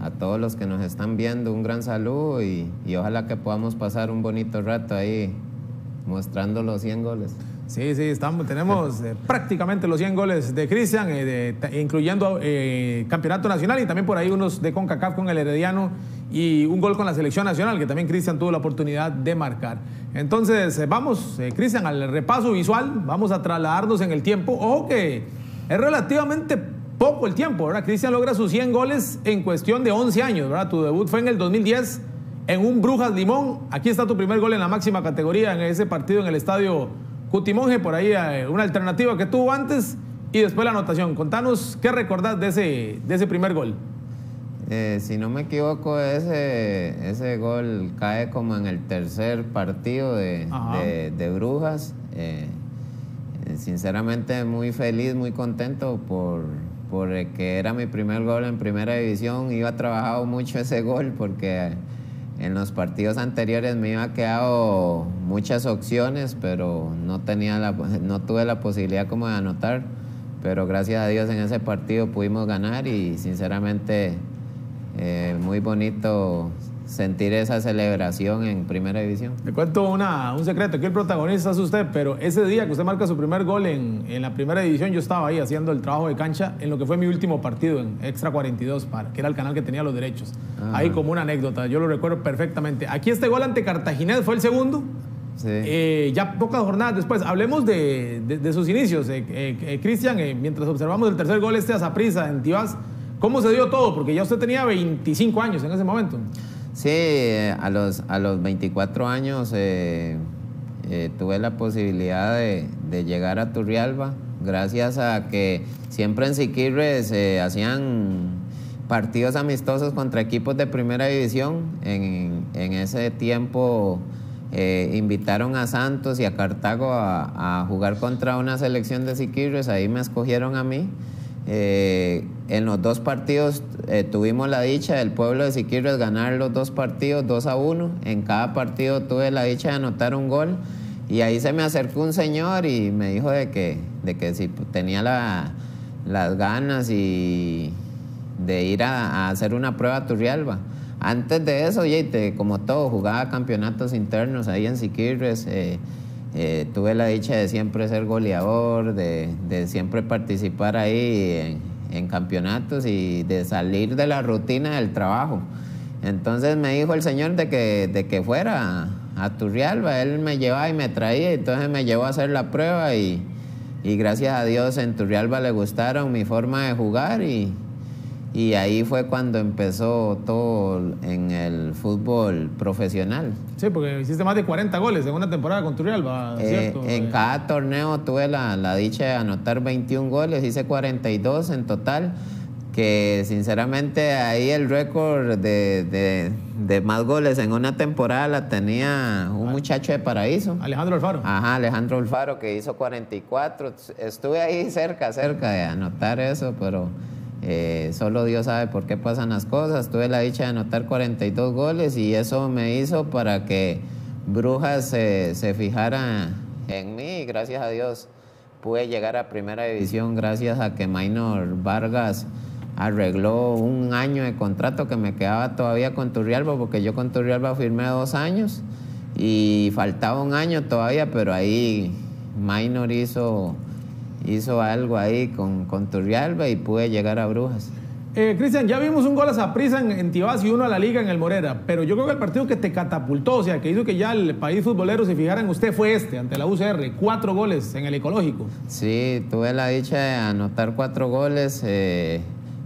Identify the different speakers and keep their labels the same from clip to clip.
Speaker 1: a todos los que nos están viendo un gran saludo y, y ojalá que podamos pasar un bonito rato ahí mostrando los 100 goles.
Speaker 2: Sí, sí, estamos, tenemos eh, prácticamente los 100 goles de Cristian, eh, incluyendo eh, Campeonato Nacional y también por ahí unos de CONCACAF con el Herediano y un gol con la Selección Nacional que también Cristian tuvo la oportunidad de marcar. Entonces, eh, vamos, eh, Cristian, al repaso visual, vamos a trasladarnos en el tiempo. Ojo que es relativamente poco el tiempo, ¿verdad? Cristian logra sus 100 goles en cuestión de 11 años, ¿verdad? Tu debut fue en el 2010 en un Brujas Limón. Aquí está tu primer gol en la máxima categoría en ese partido en el estadio Cutimonje. Por ahí eh, una alternativa que tuvo antes y después la anotación. Contanos qué recordás de ese, de ese primer gol.
Speaker 1: Eh, si no me equivoco, ese, ese gol cae como en el tercer partido de, de- de Brujas. Eh, sinceramente muy feliz, muy contento por, por el que era mi primer gol en primera división. Iba trabajado mucho ese gol porque en los partidos anteriores me iba quedado muchas opciones, pero no, tenía la, no tuve la posibilidad como de anotar. Pero gracias a Dios en ese partido pudimos ganar y sinceramente eh, muy bonito sentir esa celebración en primera división.
Speaker 2: Le cuento una, un secreto, aquí el protagonista es usted, pero ese día que usted marca su primer gol en, en la primera división, yo estaba ahí haciendo el trabajo de cancha en lo que fue mi último partido en Extra 42, para, que era el canal que tenía los derechos.
Speaker 1: Ajá.
Speaker 2: Ahí como una anécdota, yo lo recuerdo perfectamente. Aquí este gol ante Cartaginés fue el segundo.
Speaker 1: Sí.
Speaker 2: Eh, ya pocas jornadas después, hablemos de, de- de sus inicios. Eh, eh, Cristian, mientras observamos el tercer gol este a Zaprisa en Tibás, ¿cómo se dio todo? Porque ya usted tenía 25 años en ese momento.
Speaker 1: Sí, eh, a los, a los 24 años eh, eh, tuve la posibilidad de, de llegar a Turrialba, gracias a que siempre en Siquirres se hacían partidos amistosos contra equipos de primera división. En, en ese tiempo eh, invitaron a Santos y a Cartago a, a jugar contra una selección de Siquirres, ahí me escogieron a mí. Eh, en los dos partidos eh, tuvimos la dicha del pueblo de Siquirres ganar los dos partidos 2 a 1. En cada partido tuve la dicha de anotar un gol. Y ahí se me acercó un señor y me dijo de que, de que si tenía la- las ganas y de ir a, a hacer una prueba a Turrialba. Antes de eso, como todo, jugaba campeonatos internos ahí en Siquirres. eh, eh, tuve la dicha de siempre ser goleador, de, de siempre participar ahí en, en campeonatos y de salir de la rutina del trabajo. Entonces me dijo el señor de que, de que fuera a, Turrialba. Él me llevaba y me traía, entonces me llevó a hacer la prueba y, y gracias a Dios en Turrialba le gustaron mi forma de jugar y, y ahí fue cuando empezó todo en el fútbol profesional.
Speaker 2: Sí, porque hiciste más de 40 goles en una temporada con Turrialba,
Speaker 1: Eh,
Speaker 2: ¿cierto?
Speaker 1: en
Speaker 2: Eh,
Speaker 1: cada torneo tuve la, la dicha de anotar 21 goles, hice 42 en total, que sinceramente ahí el récord de, de- de más goles en una temporada la tenía un muchacho de Paraíso.
Speaker 2: Alejandro Alfaro.
Speaker 1: Ajá, Alejandro Alfaro que hizo 44. Estuve ahí cerca, cerca de anotar eso, pero eh, solo Dios sabe por qué pasan las cosas. Tuve la dicha de anotar 42 goles y eso me hizo para que Brujas se, fijara en mí gracias a Dios pude llegar a primera división gracias a que Maynor Vargas arregló un año de contrato que me quedaba todavía con Turrialba porque yo con Turrialba firmé dos años y faltaba un año todavía, pero ahí Minor hizo, hizo algo ahí con, con Turrialba y pude llegar a Brujas.
Speaker 2: Eh, Cristian, ya vimos un gol a Zaprisa en, en Tibás y uno a la Liga en el Morera, pero yo creo que el partido que te catapultó, o sea, que hizo que ya el país futbolero se fijara en usted fue este, ante la UCR, cuatro goles en el ecológico.
Speaker 1: Sí, tuve la dicha de anotar cuatro goles eh,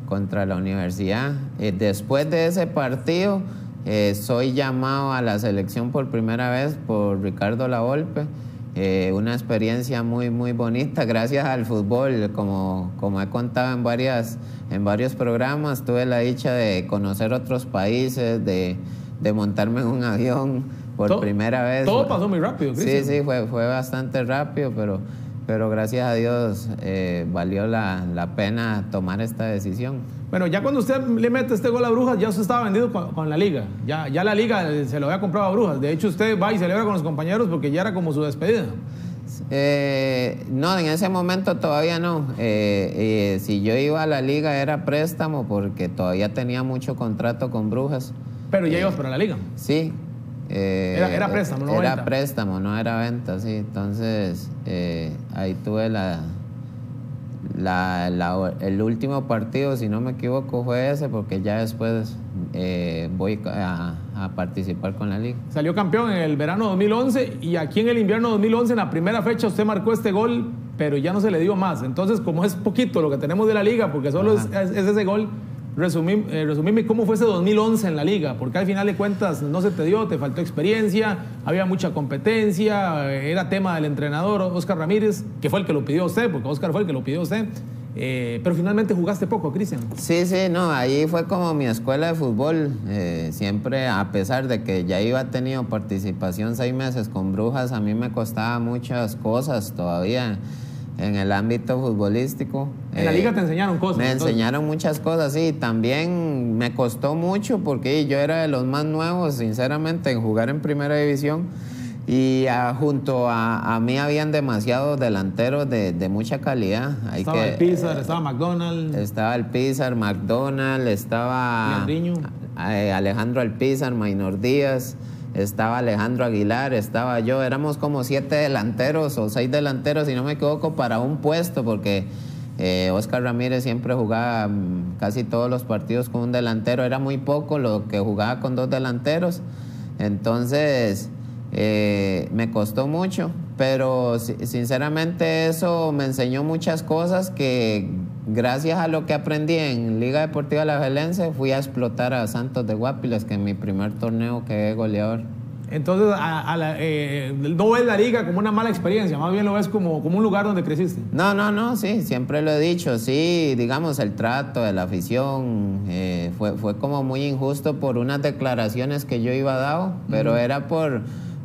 Speaker 1: contra la universidad. Eh, después de ese partido, eh, soy llamado a la selección por primera vez por Ricardo Lavolpe. Eh, una experiencia muy, muy bonita gracias al fútbol. Como, como he contado en, varias, en varios programas, tuve la dicha de conocer otros países, de, de montarme en un avión por
Speaker 2: Todo-
Speaker 1: primera vez.
Speaker 2: todo pasó muy rápido,
Speaker 1: Sí,
Speaker 2: Cristian.
Speaker 1: sí, fue, fue bastante rápido, pero, pero gracias a Dios eh, valió la, la pena tomar esta decisión.
Speaker 2: Bueno, ya cuando usted le mete este gol a Brujas, ya usted estaba vendido con, con la Liga. Ya, ya la Liga eh, se lo había comprado a Brujas. De hecho, usted va y celebra con los compañeros porque ya era como su despedida.
Speaker 1: Eh, no, en ese momento todavía no. Eh, eh, si yo iba a la liga era préstamo porque todavía tenía mucho contrato con Brujas.
Speaker 2: Pero ya ibas para la liga.
Speaker 1: Sí.
Speaker 2: Era, era, préstamo, no
Speaker 1: Era préstamo, no era venta, sí. Entonces ahí tuve la, la, el último partido, si no me equivoco, fue ese, porque ya después eh, voy a, participar con la liga.
Speaker 2: Salió campeón en el verano 2011 y aquí en el invierno 2011, en la primera fecha, usted marcó este gol, pero ya no se le dio más. Entonces, como es poquito lo que tenemos de la liga, porque solo es, ese gol, resumí, eh, resumime cómo fue ese 2011 en la liga, porque al final de cuentas no se te dio, te faltó experiencia, había mucha competencia, era tema del entrenador Oscar Ramírez, que fue el que lo pidió usted, porque Oscar fue el que lo pidió usted. Eh, pero finalmente jugaste poco, Cristian.
Speaker 1: Sí, sí, no, ahí fue como mi escuela de fútbol. Eh, siempre, a pesar de que ya iba tenido participación seis meses con Brujas, a mí me costaba muchas cosas todavía en el ámbito futbolístico.
Speaker 2: En la liga te enseñaron cosas.
Speaker 1: Me enseñaron muchas cosas, sí. También me costó mucho porque yo era de los más nuevos, sinceramente, en jugar en primera división. Y ah, junto a, mí habían demasiados delanteros de, mucha calidad.
Speaker 2: estaba el Pizar, estaba McDonald.
Speaker 1: Estaba el Pizar, McDonald, estaba eh, Alejandro Alpizar, Maynor Díaz estaba Alejandro Aguilar, estaba yo, éramos como siete delanteros o seis delanteros, si no me equivoco, para un puesto, porque eh, Oscar Ramírez siempre jugaba mm, casi todos los partidos con un delantero, era muy poco lo que jugaba con dos delanteros, entonces eh, me costó mucho, pero sinceramente eso me enseñó muchas cosas que gracias a lo que aprendí en Liga Deportiva La Velense, fui a explotar a Santos de Guapiles, que en mi primer torneo quedé goleador.
Speaker 2: Entonces, eh, no ves la liga como una mala experiencia, más bien lo ves como, como un lugar donde creciste.
Speaker 1: No, no, no, sí, siempre lo he dicho, sí, digamos, el trato de la afición eh, fue, fue como muy injusto por unas declaraciones que yo iba dado, pero era por,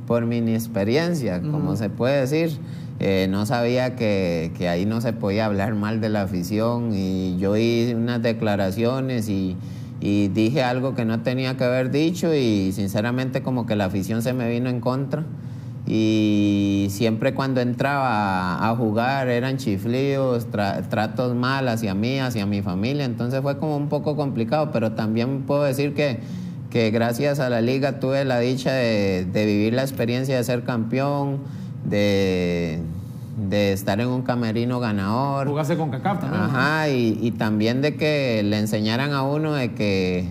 Speaker 1: por mi inexperiencia, como se puede decir. Eh, no sabía que, ahí no se podía hablar mal de la afición y yo hice unas declaraciones y, dije algo que no tenía que haber dicho y sinceramente como que la afición se me vino en contra. Y siempre cuando entraba a, jugar eran chiflíos, tratos mal hacia mí, hacia mi familia, entonces fue como un poco complicado, pero también puedo decir que, que gracias a la liga tuve la dicha de vivir la experiencia de ser campeón de, estar en un camerino ganador.
Speaker 2: Jugarse con CACAF también.
Speaker 1: Ajá, y, también de que le enseñaran a uno de que,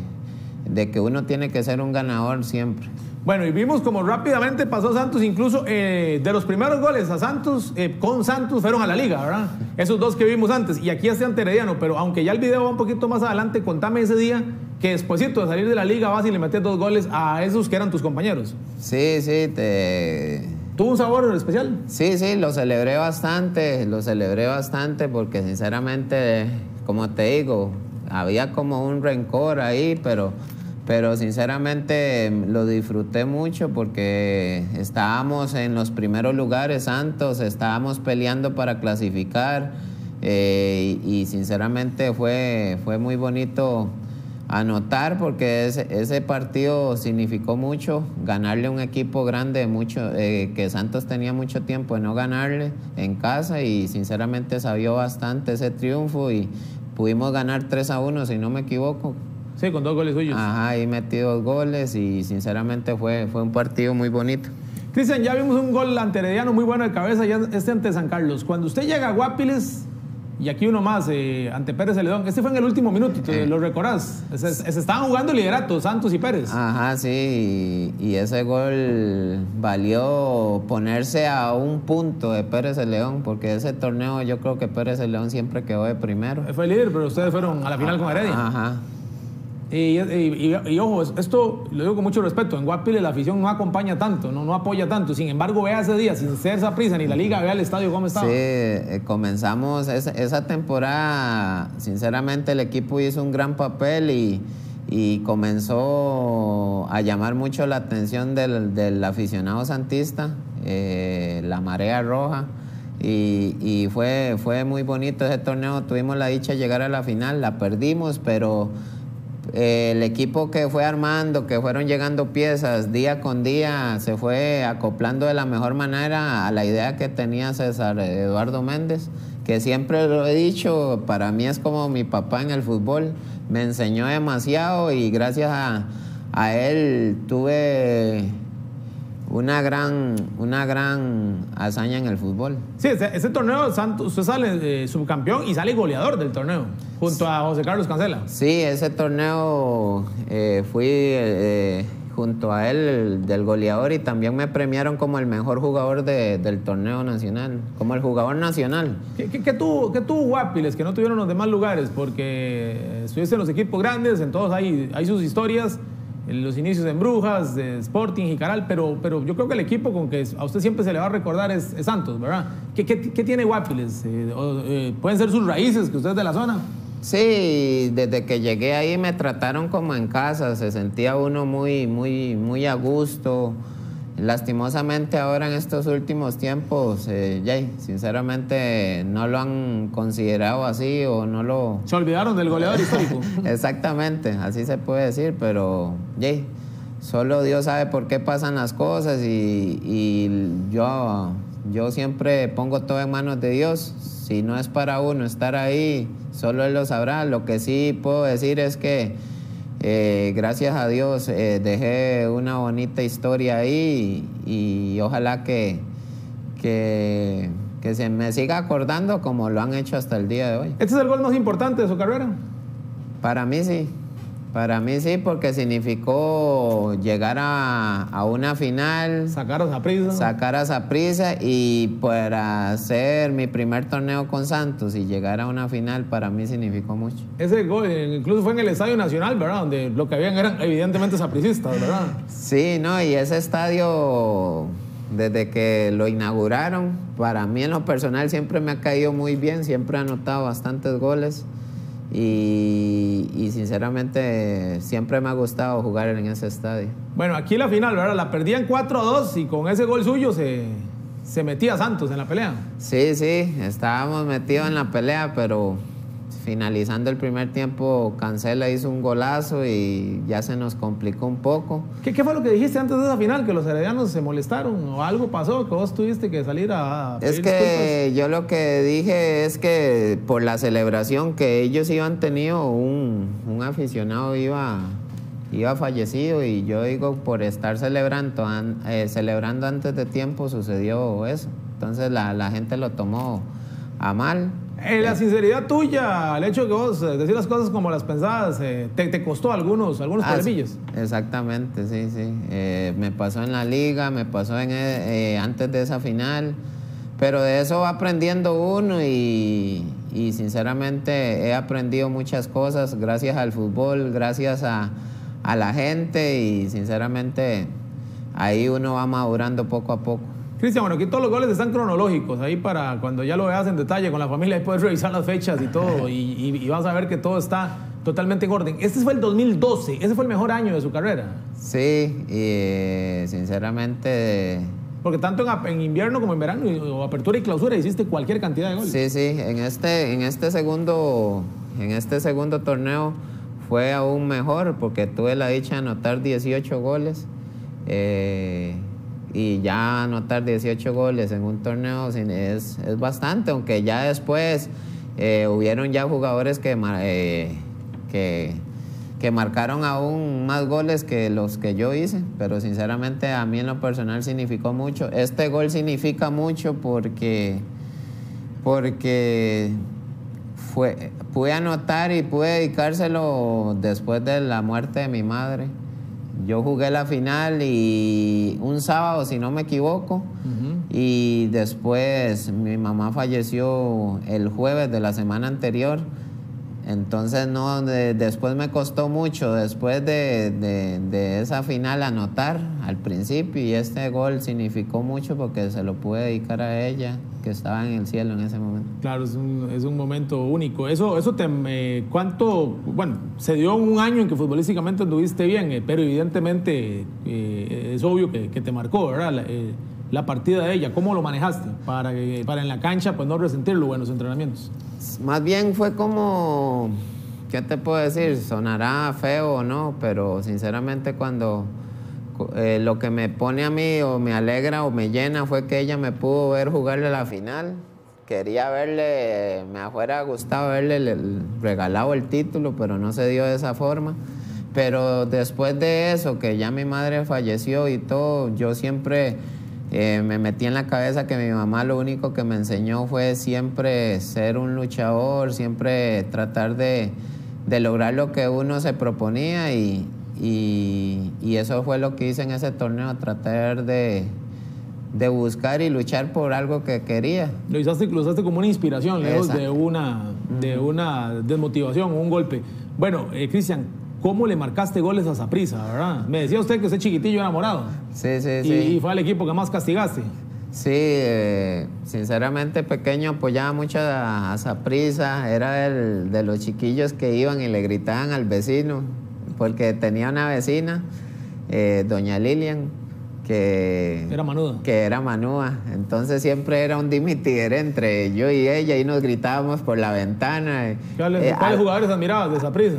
Speaker 1: de que uno tiene que ser un ganador siempre.
Speaker 2: Bueno, y vimos como rápidamente pasó Santos, incluso eh, de los primeros goles a Santos, eh, con Santos fueron a la liga, ¿verdad? Esos dos que vimos antes, y aquí está ante Herediano, pero aunque ya el video va un poquito más adelante, contame ese día que después de salir de la liga vas y le metes dos goles a esos que eran tus compañeros.
Speaker 1: Sí, sí, te
Speaker 2: ¿Tuvo un sabor especial?
Speaker 1: Sí, sí, lo celebré bastante, lo celebré bastante porque sinceramente, como te digo, había como un rencor ahí, pero, pero sinceramente lo disfruté mucho porque estábamos en los primeros lugares santos, estábamos peleando para clasificar eh, y, y, sinceramente fue, fue muy bonito anotar porque ese, ese, partido significó mucho, ganarle a un equipo grande, mucho, eh, que Santos tenía mucho tiempo de no ganarle en casa y sinceramente sabió bastante ese triunfo y pudimos ganar 3 a 1 si no me equivoco.
Speaker 2: Sí, con dos goles suyos.
Speaker 1: Ajá, y metí dos goles y sinceramente fue, fue un partido muy bonito.
Speaker 2: Cristian, ya vimos un gol ante muy bueno de cabeza, ya este ante San Carlos. Cuando usted llega a Guapiles, y aquí uno más, eh, ante Pérez Celedón. Este fue en el último minuto, ¿te lo recordás? Se, estaban jugando liderato, Santos y Pérez.
Speaker 1: Ajá, sí. Y, ese gol valió ponerse a un punto de Pérez León, porque ese torneo yo creo que Pérez León siempre quedó de primero.
Speaker 2: Fue líder, pero ustedes fueron a la final con Heredia.
Speaker 1: Ajá.
Speaker 2: Y, ojo, esto lo digo con mucho respeto. En Guapile la afición no acompaña tanto, no, no apoya tanto. Sin embargo, vea ese día, sin ser esa prisa ni la liga, vea el estadio cómo estaba.
Speaker 1: Sí, eh, comenzamos esa, temporada. Sinceramente, el equipo hizo un gran papel y, comenzó a llamar mucho la atención del, aficionado santista, eh, la marea roja. Y, y, fue, fue muy bonito ese torneo. Tuvimos la dicha de llegar a la final, la perdimos, pero el equipo que fue armando, que fueron llegando piezas día con día, se fue acoplando de la mejor manera a la idea que tenía César Eduardo Méndez, que siempre lo he dicho, para mí es como mi papá en el fútbol, me enseñó demasiado y gracias a, a él tuve una gran, una gran hazaña en el fútbol.
Speaker 2: Sí, ese, torneo, Santos, usted sale eh, subcampeón y sale goleador del torneo, junto a José Carlos Cancela.
Speaker 1: Sí, ese torneo eh, fui eh, junto a él del goleador y también me premiaron como el mejor jugador del torneo nacional, como el jugador nacional.
Speaker 2: ¿Qué, qué, tuvo, qué tuvo Guapiles que no tuvieron los demás lugares? Porque estuviste en los equipos grandes, en todos hay, hay sus historias los inicios en Brujas, de Sporting, y Caral, pero, pero yo creo que el equipo con que a usted siempre se le va a recordar es, Santos, ¿verdad? ¿Qué, tiene Guapiles? Eh, eh, ¿Pueden ser sus raíces, que usted es de la zona?
Speaker 1: Sí, desde que llegué ahí me trataron como en casa, se sentía uno muy, muy, muy a gusto. Lastimosamente ahora en estos últimos tiempos, eh, Jay, sinceramente no lo han considerado así o no lo...
Speaker 2: Se olvidaron del goleador histórico.
Speaker 1: Exactamente, así se puede decir, pero Jay, solo Dios sabe por qué pasan las cosas y, y yo, yo siempre pongo todo en manos de Dios. Si no es para uno estar ahí, solo Él lo sabrá. Lo que sí puedo decir es que eh, gracias a Dios eh, dejé una bonita historia ahí y, ojalá que, que, que, se me siga acordando como lo han hecho hasta el día de hoy.
Speaker 2: ¿Este es el gol más importante de su carrera?
Speaker 1: Para mí sí. Para mí sí, porque significó llegar a, una final.
Speaker 2: Sacar a prisa.
Speaker 1: Sacar a prisa y para hacer mi primer torneo con Santos y llegar a una final para mí significó mucho.
Speaker 2: Ese gol incluso fue en el Estadio Nacional, ¿verdad? Donde lo que habían eran evidentemente sapricistas, ¿verdad?
Speaker 1: Sí, no, y ese estadio desde que lo inauguraron, para mí en lo personal siempre me ha caído muy bien, siempre ha anotado bastantes goles. Y, sinceramente siempre me ha gustado jugar en ese estadio.
Speaker 2: Bueno, aquí la final, ¿verdad? La perdían 4 a 2 y con ese gol suyo se, se metía Santos en la pelea.
Speaker 1: Sí, sí, estábamos metidos en la pelea, pero finalizando el primer tiempo, Cancela hizo un golazo y ya se nos complicó un poco.
Speaker 2: ¿Qué, fue lo que dijiste antes de esa final? ¿Que los heredianos se molestaron o algo pasó? ¿Que vos tuviste que salir a...
Speaker 1: es que yo lo que dije es que por la celebración que ellos iban tenido, un, un aficionado iba iba fallecido y yo digo por estar celebrando, eh, celebrando antes de tiempo sucedió eso. Entonces la, la gente lo tomó a mal
Speaker 2: eh, la sinceridad tuya, el hecho de que vos eh, decir las cosas como las pensabas, eh, te, costó algunos, algunos ah,
Speaker 1: Exactamente, sí, sí. me pasó en la liga, me pasó en, antes de esa final, pero de eso va aprendiendo uno y, y, sinceramente he aprendido muchas cosas gracias al fútbol, gracias a, a la gente y sinceramente ahí uno va madurando poco a poco.
Speaker 2: Cristian, bueno, aquí todos los goles están cronológicos, ahí para cuando ya lo veas en detalle con la familia, ahí puedes revisar las fechas y todo, y, vas a ver que todo está totalmente en orden. Este fue el 2012, ese fue el mejor año de su carrera.
Speaker 1: Sí, y eh, sinceramente...
Speaker 2: Porque tanto en, invierno como en verano, o apertura y clausura, hiciste cualquier cantidad de goles.
Speaker 1: Sí, sí, en este, en este, segundo, en este segundo torneo fue aún mejor porque tuve la dicha de anotar 18 goles. Eh, y ya anotar 18 goles en un torneo es, es bastante, aunque ya después eh, hubieron ya jugadores que, eh, que, que, marcaron aún más goles que los que yo hice, pero sinceramente a mí en lo personal significó mucho. Este gol significa mucho porque, porque pude anotar y pude dedicárselo después de la muerte de mi madre. Yo jugué la final y un sábado, si no me equivoco, y después mi mamá falleció el jueves de la semana anterior. Entonces no, después me costó mucho, después de, de, esa final anotar al principio y este gol significó mucho porque se lo pude dedicar a ella que estaba en el cielo en ese momento.
Speaker 2: Claro, es un, es un momento único. Eso, eso te, eh, ¿cuánto? Bueno, se dio un año en que futbolísticamente anduviste bien, eh, pero evidentemente eh, es obvio que, te marcó, ¿verdad? La, la, partida de ella, ¿cómo lo manejaste para, para en la cancha pues no resentir los buenos entrenamientos?
Speaker 1: Más bien fue como ¿qué te puedo decir? Sonará feo o no, pero sinceramente cuando eh, lo que me pone a mí o me alegra o me llena fue que ella me pudo ver jugarle la final. Quería verle, me fuera gustado verle regalado el título, pero no se dio de esa forma. Pero después de eso, que ya mi madre falleció y todo, yo siempre eh, me metí en la cabeza que mi mamá lo único que me enseñó fue siempre ser un luchador, siempre tratar de, lograr lo que uno se proponía y, eso fue lo que hice en ese torneo, tratar de, buscar y luchar por algo que quería.
Speaker 2: Lo usaste, como una inspiración, lejos de una, de una desmotivación, un golpe. Bueno, eh, Cristian, ¿Cómo le marcaste goles a Zaprisa, verdad? Me decía usted que ese chiquitillo enamorado.
Speaker 1: Sí, sí,
Speaker 2: sí. Y fue el equipo que más castigaste.
Speaker 1: Sí, eh, sinceramente pequeño apoyaba mucho a Zaprisa. Era el, de los chiquillos que iban y le gritaban al vecino, porque tenía una vecina, eh, doña Lilian, que
Speaker 2: era manuda.
Speaker 1: Que era manúa. Entonces siempre era un dimitider entre yo y ella y nos gritábamos por la ventana.
Speaker 2: ¿Cuáles, eh, jugadores admirabas de Zaprisa?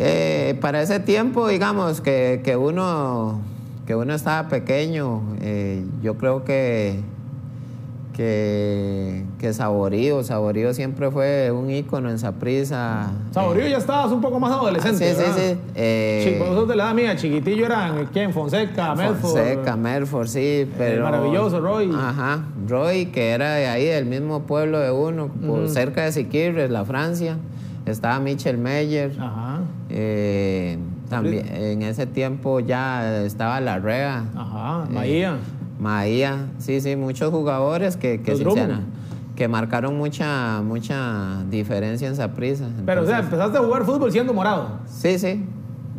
Speaker 1: Eh, para ese tiempo, digamos, que, uno, que uno estaba pequeño, eh, yo creo que, que, que Saborío, Saborío siempre fue un ícono en Saprisa.
Speaker 2: Saborío ya estabas un poco más adolescente,
Speaker 1: Sí, sí, sí.
Speaker 2: Eh, vosotros de la edad mía, chiquitillo eran, ¿quién? Fonseca, Melford.
Speaker 1: Fonseca, Melford, sí, pero...
Speaker 2: maravilloso, Roy.
Speaker 1: Ajá, Roy, que era de ahí, del mismo pueblo de uno, por cerca de Siquirres, la Francia. Estaba Michel Meyer.
Speaker 2: Ajá.
Speaker 1: Eh, también en ese tiempo ya estaba Larrea.
Speaker 2: Ajá, eh, Maía.
Speaker 1: Maía, sí, sí, muchos jugadores que, que, que marcaron mucha, mucha diferencia en Saprissa.
Speaker 2: Pero o sea, empezaste a jugar fútbol siendo morado.
Speaker 1: Sí, sí.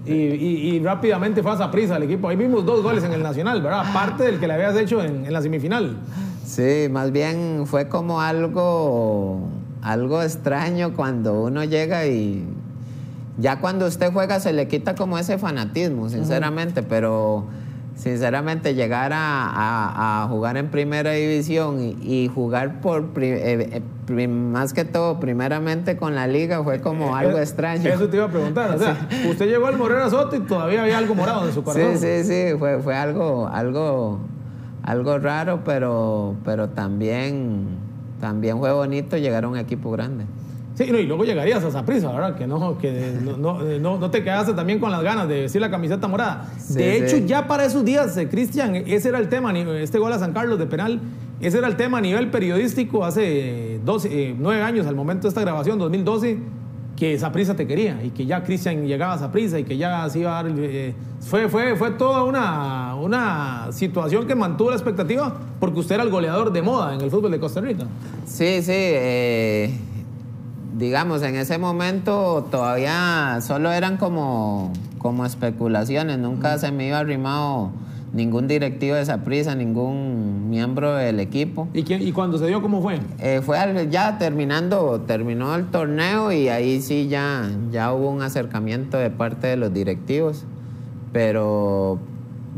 Speaker 2: Y, y, rápidamente fue a Saprissa el equipo. Ahí vimos dos goles en el Nacional, ¿verdad? Aparte del que le habías hecho en, en la semifinal.
Speaker 1: Sí, más bien fue como algo algo extraño cuando uno llega y ya cuando usted juega se le quita como ese fanatismo, sinceramente, pero sinceramente llegar a, jugar en primera división y, jugar por eh, eh, más que todo primeramente con la liga fue como eh, algo extraño.
Speaker 2: Eso te iba a preguntar, o sea, usted llegó al Morera Soto y todavía había algo morado en su corazón.
Speaker 1: Sí, sí, sí, fue, fue algo, algo, algo raro, pero, pero también también fue bonito llegar a un equipo grande.
Speaker 2: Sí, y luego llegarías a esa prisa, ¿verdad? Que no, que no, te quedaste también con las ganas de vestir la camiseta morada. de hecho, ya para esos días, eh, Cristian, ese era el tema, este gol a San Carlos de penal, ese era el tema a nivel periodístico hace 12, eh, 9 años, al momento de esta grabación, 2012 que esa prisa te quería y que ya Cristian llegaba a esa prisa y que ya se iba a dar. Eh, fue, fue, fue toda una, una situación que mantuvo la expectativa porque usted era el goleador de moda en el fútbol de Costa Rica.
Speaker 1: Sí, sí. Digamos, en ese momento todavía solo eran como, como especulaciones, nunca se me iba arrimado ningún directivo de esa prisa, ningún miembro del equipo.
Speaker 2: ¿Y, quién, y cuando se dio cómo fue?
Speaker 1: Eh, fue ya terminando, terminó el torneo y ahí sí ya, ya hubo un acercamiento de parte de los directivos, pero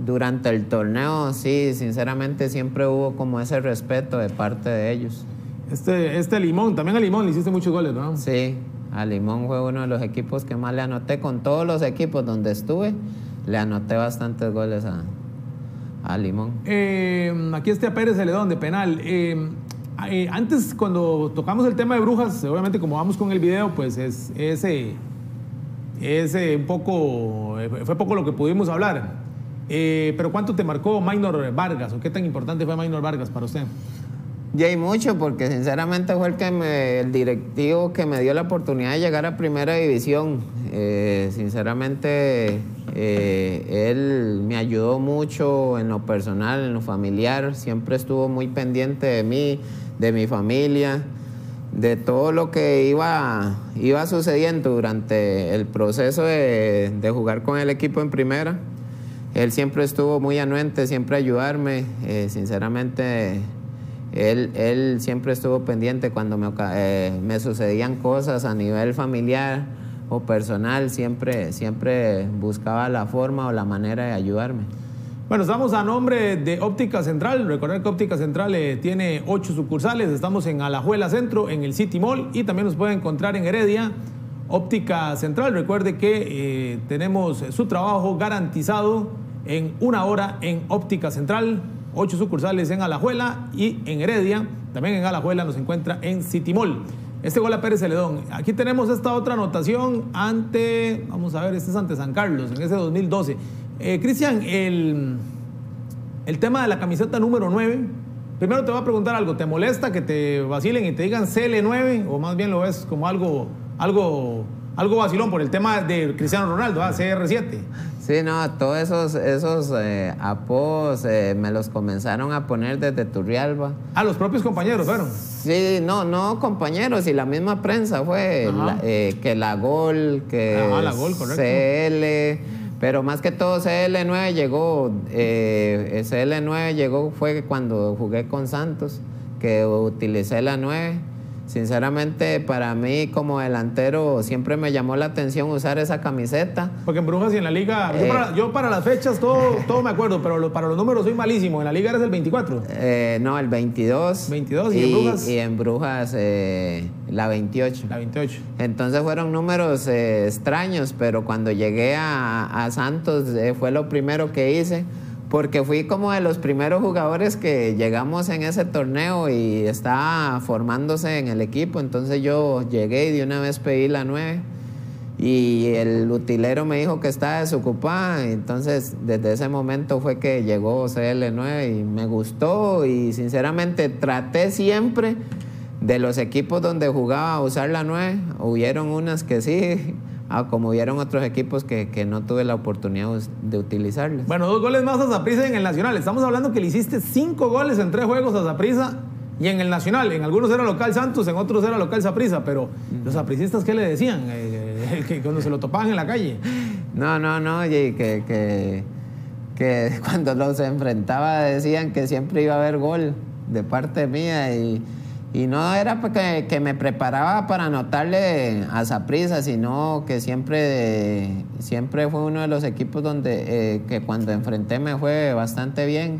Speaker 1: durante el torneo sí, sinceramente siempre hubo como ese respeto de parte de ellos.
Speaker 2: Este, este Limón, también a Limón le hiciste muchos goles, ¿no?
Speaker 1: Sí, a Limón fue uno de los equipos que más le anoté, con todos los equipos donde estuve, le anoté bastantes goles a, a Limón.
Speaker 2: Eh, aquí está Pérez Celedón de penal. Eh, eh, antes, cuando tocamos el tema de brujas, obviamente como vamos con el video, pues es ese, ese un poco, fue poco lo que pudimos hablar. pero ¿cuánto te marcó Maynor Vargas o qué tan importante fue Maynor Vargas para usted?
Speaker 1: Ya hay mucho, porque sinceramente fue el, que el directivo que me dio la oportunidad de llegar a primera división. sinceramente, eh, él me ayudó mucho en lo personal, en lo familiar, siempre estuvo muy pendiente de mí, de mi familia, de todo lo que iba, iba sucediendo durante el proceso de, jugar con el equipo en primera. Él siempre estuvo muy anuente, siempre ayudarme, eh, sinceramente. Él, él, siempre estuvo pendiente cuando me, eh, me sucedían cosas a nivel familiar o personal, siempre, siempre buscaba la forma o la manera de ayudarme.
Speaker 2: Bueno, estamos a nombre de Óptica Central. Recordar que Óptica Central eh, tiene ocho sucursales. Estamos en Alajuela Centro, en el City Mall y también nos puede encontrar en Heredia Óptica Central. Recuerde que eh, tenemos su trabajo garantizado en una hora en Óptica Central. Ocho sucursales en Alajuela y en Heredia. También en Alajuela nos encuentra en City Mall. Este gol a Pérez Celedón. Aquí tenemos esta otra anotación ante, vamos a ver, este es ante San Carlos, en ese 2012. Eh, Cristian, el, el tema de la camiseta número 9. Primero te voy a preguntar algo. ¿Te molesta que te vacilen y te digan CL9? ¿O más bien lo ves como algo, algo, algo vacilón por el tema de Cristiano Ronaldo, ah, CR7?
Speaker 1: Sí, no, todos esos, esos eh, apodos eh, me los comenzaron a poner desde Turrialba.
Speaker 2: Ah, los propios compañeros fueron.
Speaker 1: Sí, no, no compañeros, y la misma prensa fue la- eh, que la Gol, que
Speaker 2: Ah, la Gol, correcto.
Speaker 1: CL, pero más que todo CL9 llegó, eh, CL9 llegó fue cuando jugué con Santos, que utilicé la 9. Sinceramente, para mí como delantero siempre me llamó la atención usar esa camiseta.
Speaker 2: Porque en Brujas y en la liga. Yo,
Speaker 1: Eh.
Speaker 2: para, yo para las fechas todo, todo me acuerdo, pero lo- para los números soy malísimo. En la liga eres el 24.
Speaker 1: Eh, no, el 22.
Speaker 2: 22, ¿y en Brujas?
Speaker 1: Y en Brujas eh, la 28.
Speaker 2: La 28.
Speaker 1: Entonces fueron números eh, extraños, pero cuando llegué a, a Santos eh, fue lo primero que hice, porque fui como de los primeros jugadores que llegamos en ese torneo y estaba formándose en el equipo, entonces yo llegué y de una vez pedí la 9 y el utilero me dijo que estaba desocupada, entonces desde ese momento fue que llegó CL9 y me gustó. Y sinceramente traté siempre de los equipos donde jugaba a usar la 9, hubieron unas que sí, ah, como hubieron otros equipos que, que no tuve la oportunidad de utilizarlas.
Speaker 2: Bueno, dos goles más a Zaprisa en el Nacional. Estamos hablando que le hiciste cinco goles en tres juegos a Zaprisa y en el Nacional. En algunos era local Santos, en otros era local Zaprisa. Pero los zapricistas, ¿qué le decían? Eh, que cuando se lo topaban en la calle.
Speaker 1: No, no, no, y que, que, que cuando los enfrentaba decían que siempre iba a haber gol de parte mía y, y no era porque que me preparaba para anotarle a Saprissa, sino que siempre, siempre fue uno de los equipos donde eh, que cuando enfrenté me fue bastante bien.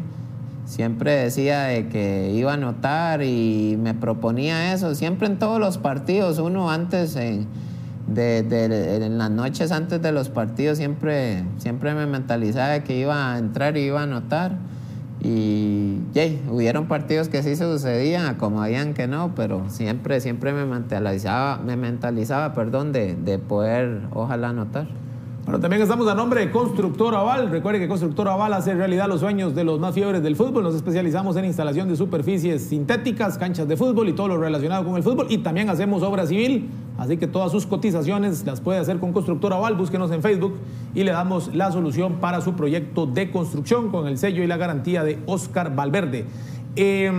Speaker 1: Siempre decía de que iba a anotar y me proponía eso. Siempre en todos los partidos, uno antes en, de, de- en las noches antes de los partidos siempre, siempre me mentalizaba de que iba a entrar y iba a anotar. Y yay, hubieron partidos que sí sucedían, como habían que no, pero siempre, siempre me mentalizaba, me mentalizaba, perdón, de, de poder ojalá anotar.
Speaker 2: Bueno, también estamos a nombre de Constructor Aval. Recuerde que Constructor Aval hace realidad los sueños de los más fiebres del fútbol. Nos especializamos en instalación de superficies sintéticas, canchas de fútbol y todo lo relacionado con el fútbol. Y también hacemos obra civil. Así que todas sus cotizaciones las puede hacer con Constructor Aval. Búsquenos en Facebook y le damos la solución para su proyecto de construcción con el sello y la garantía de Oscar Valverde. Eh,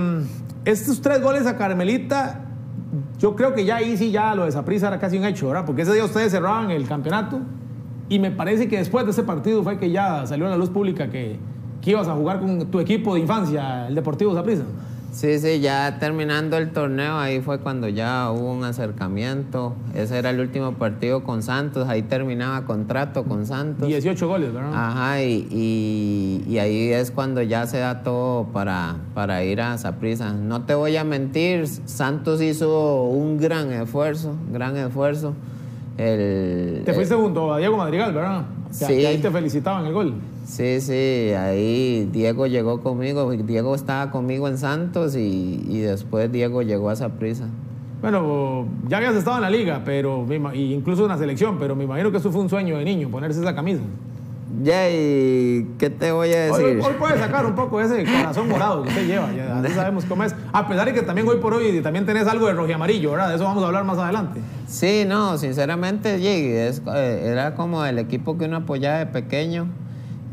Speaker 2: estos tres goles a Carmelita, yo creo que ya ahí sí ya lo de Saprissa era casi un hecho, ¿verdad? Porque ese día ustedes cerraban el campeonato y me parece que después de ese partido fue que ya salió a la luz pública que, que ibas a jugar con tu equipo de infancia, el Deportivo Saprissa.
Speaker 1: Sí, sí, ya terminando el torneo, ahí fue cuando ya hubo un acercamiento. Ese era el último partido con Santos, ahí terminaba contrato con Santos.
Speaker 2: 18 goles, ¿verdad?
Speaker 1: Ajá, y, y- y ahí es cuando ya se da todo para, para ir a Saprissa. No te voy a mentir, Santos hizo un gran esfuerzo, gran esfuerzo. El,
Speaker 2: Te fuiste junto a Diego Madrigal, ¿verdad? O sea,
Speaker 1: Sí.
Speaker 2: que ahí te felicitaban el gol.
Speaker 1: Sí, sí, ahí Diego llegó conmigo, Diego estaba conmigo en Santos y, y después Diego llegó a Saprissa.
Speaker 2: Bueno, ya habías estado en la liga, pero incluso en la selección, pero me imagino que eso fue un sueño de niño, ponerse esa camisa.
Speaker 1: Ya, ¿y qué te voy a
Speaker 2: Hoy,
Speaker 1: decir?
Speaker 2: hoy puedes sacar un poco ese corazón morado que usted lleva, ya, ya sabemos cómo es. A pesar de que también hoy por hoy también tenés algo de rojo y amarillo, ¿verdad? De eso vamos a hablar más adelante.
Speaker 1: Sí, no, sinceramente, yeah, es- eh, era como el equipo que uno apoyaba de pequeño.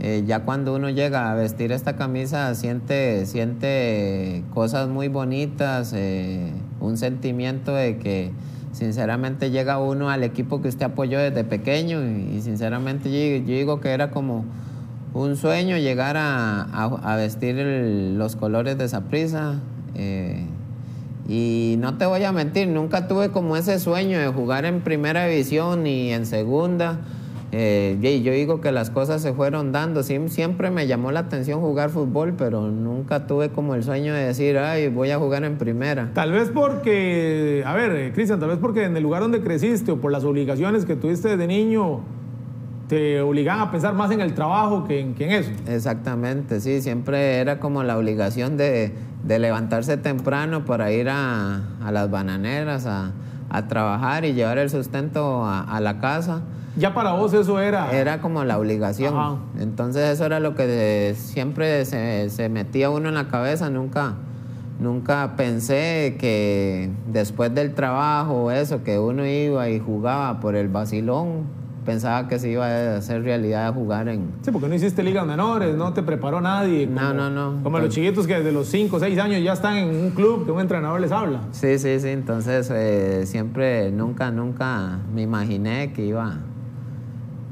Speaker 1: Eh, ya cuando uno llega a vestir esta camisa, siente, siente cosas muy bonitas, eh, un sentimiento de que sinceramente llega uno al equipo que usted apoyó desde pequeño y, sinceramente yo, digo que era como un sueño llegar a, vestir los colores de Saprissa. y no te voy a mentir, nunca tuve como ese sueño de jugar en primera división ni en segunda, eh, y yo digo que las cosas se fueron dando. siempre me llamó la atención jugar fútbol, pero nunca tuve como el sueño de decir, ay, voy a jugar en primera.
Speaker 2: Tal vez porque, a ver, eh, Cristian, tal vez porque en el lugar donde creciste o por las obligaciones que tuviste de niño, te obligaban a pensar más en el trabajo que en, eso.
Speaker 1: Exactamente, sí, siempre era como la obligación de, levantarse temprano para ir a, las bananeras a, trabajar y llevar el sustento a la casa.
Speaker 2: Ya para vos eso era...
Speaker 1: Era como la obligación. Entonces eso era lo que siempre se, metía uno en la cabeza. Nunca, nunca pensé que después del trabajo, eso, que uno iba y jugaba por el vacilón, pensaba que se iba a hacer realidad jugar en...
Speaker 2: Sí, porque no hiciste ligas menores, no te preparó nadie.
Speaker 1: no, no, no.
Speaker 2: Como los chiquitos que desde los 5 o 6 años ya están en un club que un entrenador les habla.
Speaker 1: Sí, sí, sí. Entonces eh, siempre, nunca, nunca me imaginé que iba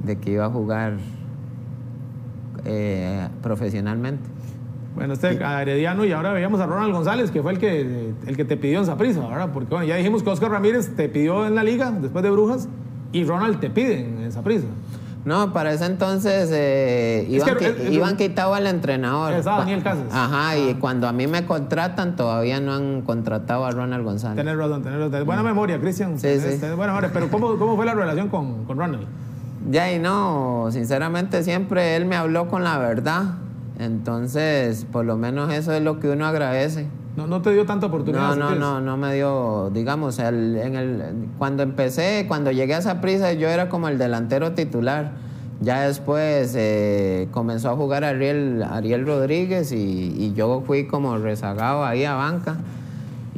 Speaker 1: de que iba a jugar eh, profesionalmente.
Speaker 2: Bueno, este Herediano y ahora veíamos a Ronald González, que fue el que, el que te pidió en Zaprisa, ¿verdad? Porque bueno, ya dijimos que Oscar Ramírez te pidió en la liga después de Brujas y Ronald te pide en Zaprisa.
Speaker 1: No, para ese entonces eh, iban, quitado al entrenador.
Speaker 2: Estaba Daniel Casas.
Speaker 1: Ajá, y cuando a mí me contratan todavía no han contratado a Ronald González.
Speaker 2: Tener razón, tener razón. Buena memoria, Cristian. Sí, sí. buena memoria. Pero ¿cómo, ¿cómo, fue la relación con, con Ronald?
Speaker 1: Ya y no, sinceramente siempre él me habló con la verdad. Entonces, por lo menos eso es lo que uno agradece.
Speaker 2: No, no te dio tanta oportunidad.
Speaker 1: No, no, no, no me dio, digamos, el, en el, cuando empecé, cuando llegué a esa prisa, yo era como el delantero titular. Ya después eh, comenzó a jugar Ariel, Ariel Rodríguez y, y yo fui como rezagado ahí a banca.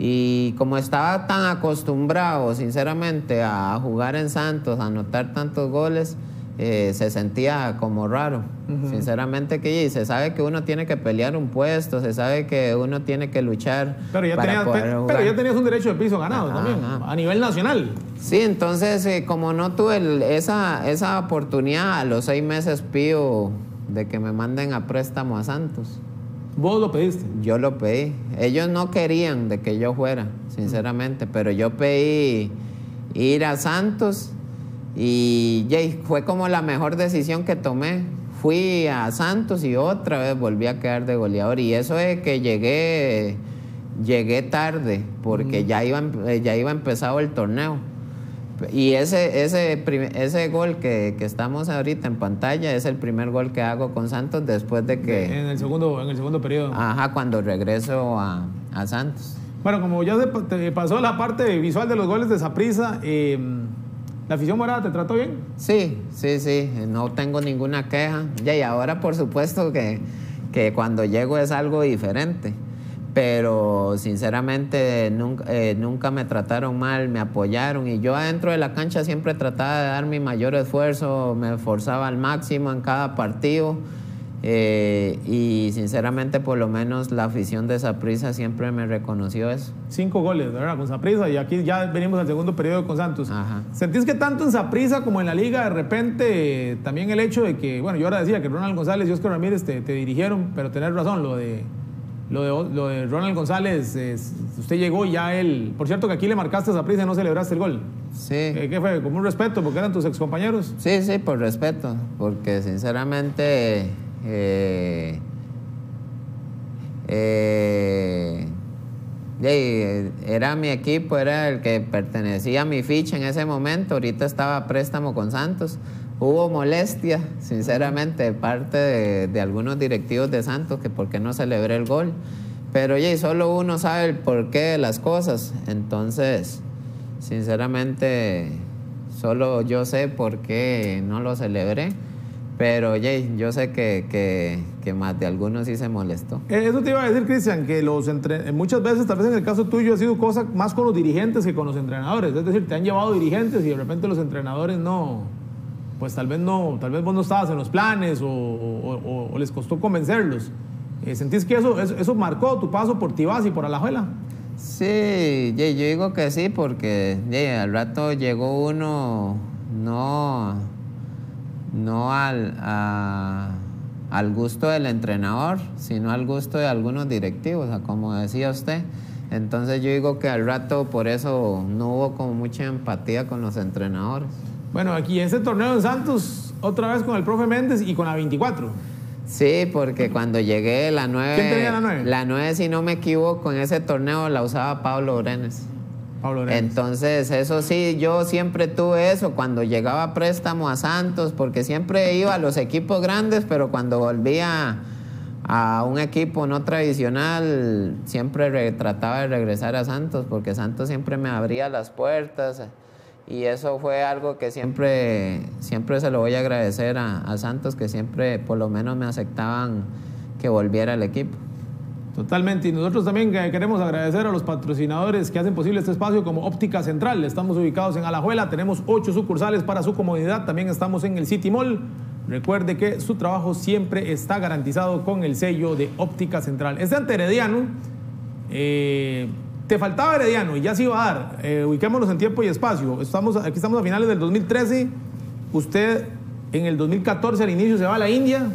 Speaker 1: Y como estaba tan acostumbrado, sinceramente, a jugar en Santos, a anotar tantos goles, eh, se sentía como raro. Sinceramente que se sabe que uno tiene que pelear un puesto, se sabe que uno tiene que luchar.
Speaker 2: Pero ya,
Speaker 1: para
Speaker 2: pero ya tenías un derecho de piso ganado también, a nivel nacional.
Speaker 1: Sí, entonces eh, como no tuve esa, esa oportunidad a los seis meses pío de que me manden a préstamo a Santos.
Speaker 2: ¿Vos lo pediste?
Speaker 1: Yo lo pedí. Ellos no querían de que yo fuera, sinceramente, pero yo pedí ir a Santos y fue como la mejor decisión que tomé. Fui a Santos y otra vez volví a quedar de goleador. Y eso es que llegué, llegué tarde, porque ya, iba, ya iba empezado el torneo. Y ese, ese, ese gol que, estamos ahorita en pantalla es el primer gol que hago con Santos después de que...
Speaker 2: En el segundo, en el segundo periodo.
Speaker 1: Ajá, cuando regreso a, Santos.
Speaker 2: Bueno, como ya te pasó la parte visual de los goles de Saprisa, eh, ¿la afición morada te trató bien?
Speaker 1: Sí, sí, sí, no tengo ninguna queja. y ahora por supuesto que, que cuando llego es algo diferente pero sinceramente nunca, eh, nunca, me trataron mal, me apoyaron y yo adentro de la cancha siempre trataba de dar mi mayor esfuerzo, me esforzaba al máximo en cada partido eh, y sinceramente por lo menos la afición de Saprissa siempre me reconoció eso.
Speaker 2: Cinco goles, ¿verdad? Con Saprissa y aquí ya venimos al segundo periodo con Santos. ¿Sentís que tanto en Saprissa como en la liga de repente también el hecho de que, bueno, yo ahora decía que Ronald González y Oscar Ramírez te, te dirigieron, pero tener razón, lo de lo de, Ronald González, usted llegó y ya él. Por cierto, que aquí le marcaste a prisa y no celebraste el gol.
Speaker 1: Sí.
Speaker 2: ¿Qué, fue? ¿Como un respeto porque eran tus excompañeros?
Speaker 1: Sí, sí, por respeto. Porque sinceramente. Eh, eh, era mi equipo, era el que pertenecía a mi ficha en ese momento. Ahorita estaba a préstamo con Santos Hubo molestia, sinceramente, de parte de, algunos directivos de Santos, que por qué no celebré el gol. Pero oye, solo uno sabe el porqué de las cosas. Entonces, sinceramente, solo yo sé por qué no lo celebré. Pero oye, yo sé que, más de algunos sí se molestó.
Speaker 2: Eh, eso te iba a decir, Cristian, que los entre... muchas veces, tal vez en el caso tuyo, ha sido cosa más con los dirigentes que con los entrenadores. Es decir, te han llevado dirigentes y de repente los entrenadores no, pues tal vez no, tal vez vos no estabas en los planes o, les costó convencerlos. Eh, ¿Sentís que eso, eso, marcó tu paso por Tibás y por Alajuela?
Speaker 1: Sí, yo digo que sí, porque al rato llegó uno no, no al, al gusto del entrenador, sino al gusto de algunos directivos, como decía usted. Entonces yo digo que al rato por eso no hubo como mucha empatía con los entrenadores.
Speaker 2: Bueno, aquí en ese torneo en Santos, otra vez con el profe Méndez y con la 24.
Speaker 1: Sí, porque cuando llegué la 9...
Speaker 2: ¿Quién tenía la 9?
Speaker 1: La 9, si no me equivoco, en ese torneo la usaba Pablo Orenes.
Speaker 2: Pablo Orenes.
Speaker 1: Entonces, eso sí, yo siempre tuve eso cuando llegaba a préstamo a Santos, porque siempre iba a los equipos grandes, pero cuando volvía a un equipo no tradicional, siempre re- trataba de regresar a Santos, porque Santos siempre me abría las puertas. Y eso fue algo que siempre, siempre se lo voy a agradecer a, Santos, que siempre por lo menos me aceptaban que volviera al equipo.
Speaker 2: Totalmente. Y nosotros también que- queremos agradecer a los patrocinadores que hacen posible este espacio como Óptica Central. Estamos ubicados en Alajuela, tenemos ocho sucursales para su comodidad. También estamos en el City Mall. Recuerde que su trabajo siempre está garantizado con el sello de Óptica Central. Este ante Herediano, eh, te faltaba Herediano y ya se iba a dar. Eh, ubiquémonos en tiempo y espacio. Estamos, aquí estamos a finales del 2013. Usted en el 2014 al inicio se va a la India,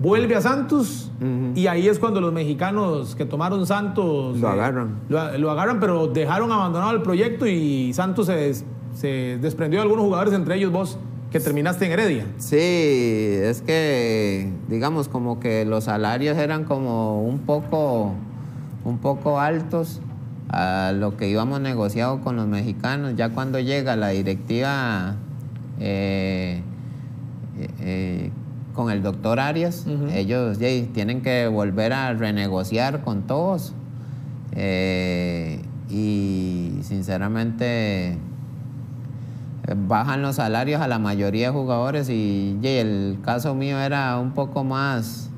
Speaker 2: vuelve a Santos y ahí es cuando los mexicanos que tomaron Santos
Speaker 1: Lo
Speaker 2: eh,
Speaker 1: agarran.
Speaker 2: lo, lo agarran, pero dejaron abandonado el proyecto y Santos se, des- se desprendió de algunos jugadores, entre ellos vos, que terminaste en Heredia.
Speaker 1: Sí, es que digamos como que los salarios eran como un poco, un poco altos a lo que íbamos negociado con los mexicanos. Ya cuando llega la directiva eh, eh, eh, con el doctor Arias, ellos ya tienen que volver a renegociar con todos. Eh, y sinceramente bajan los salarios a la mayoría de jugadores y, y el caso mío era un poco más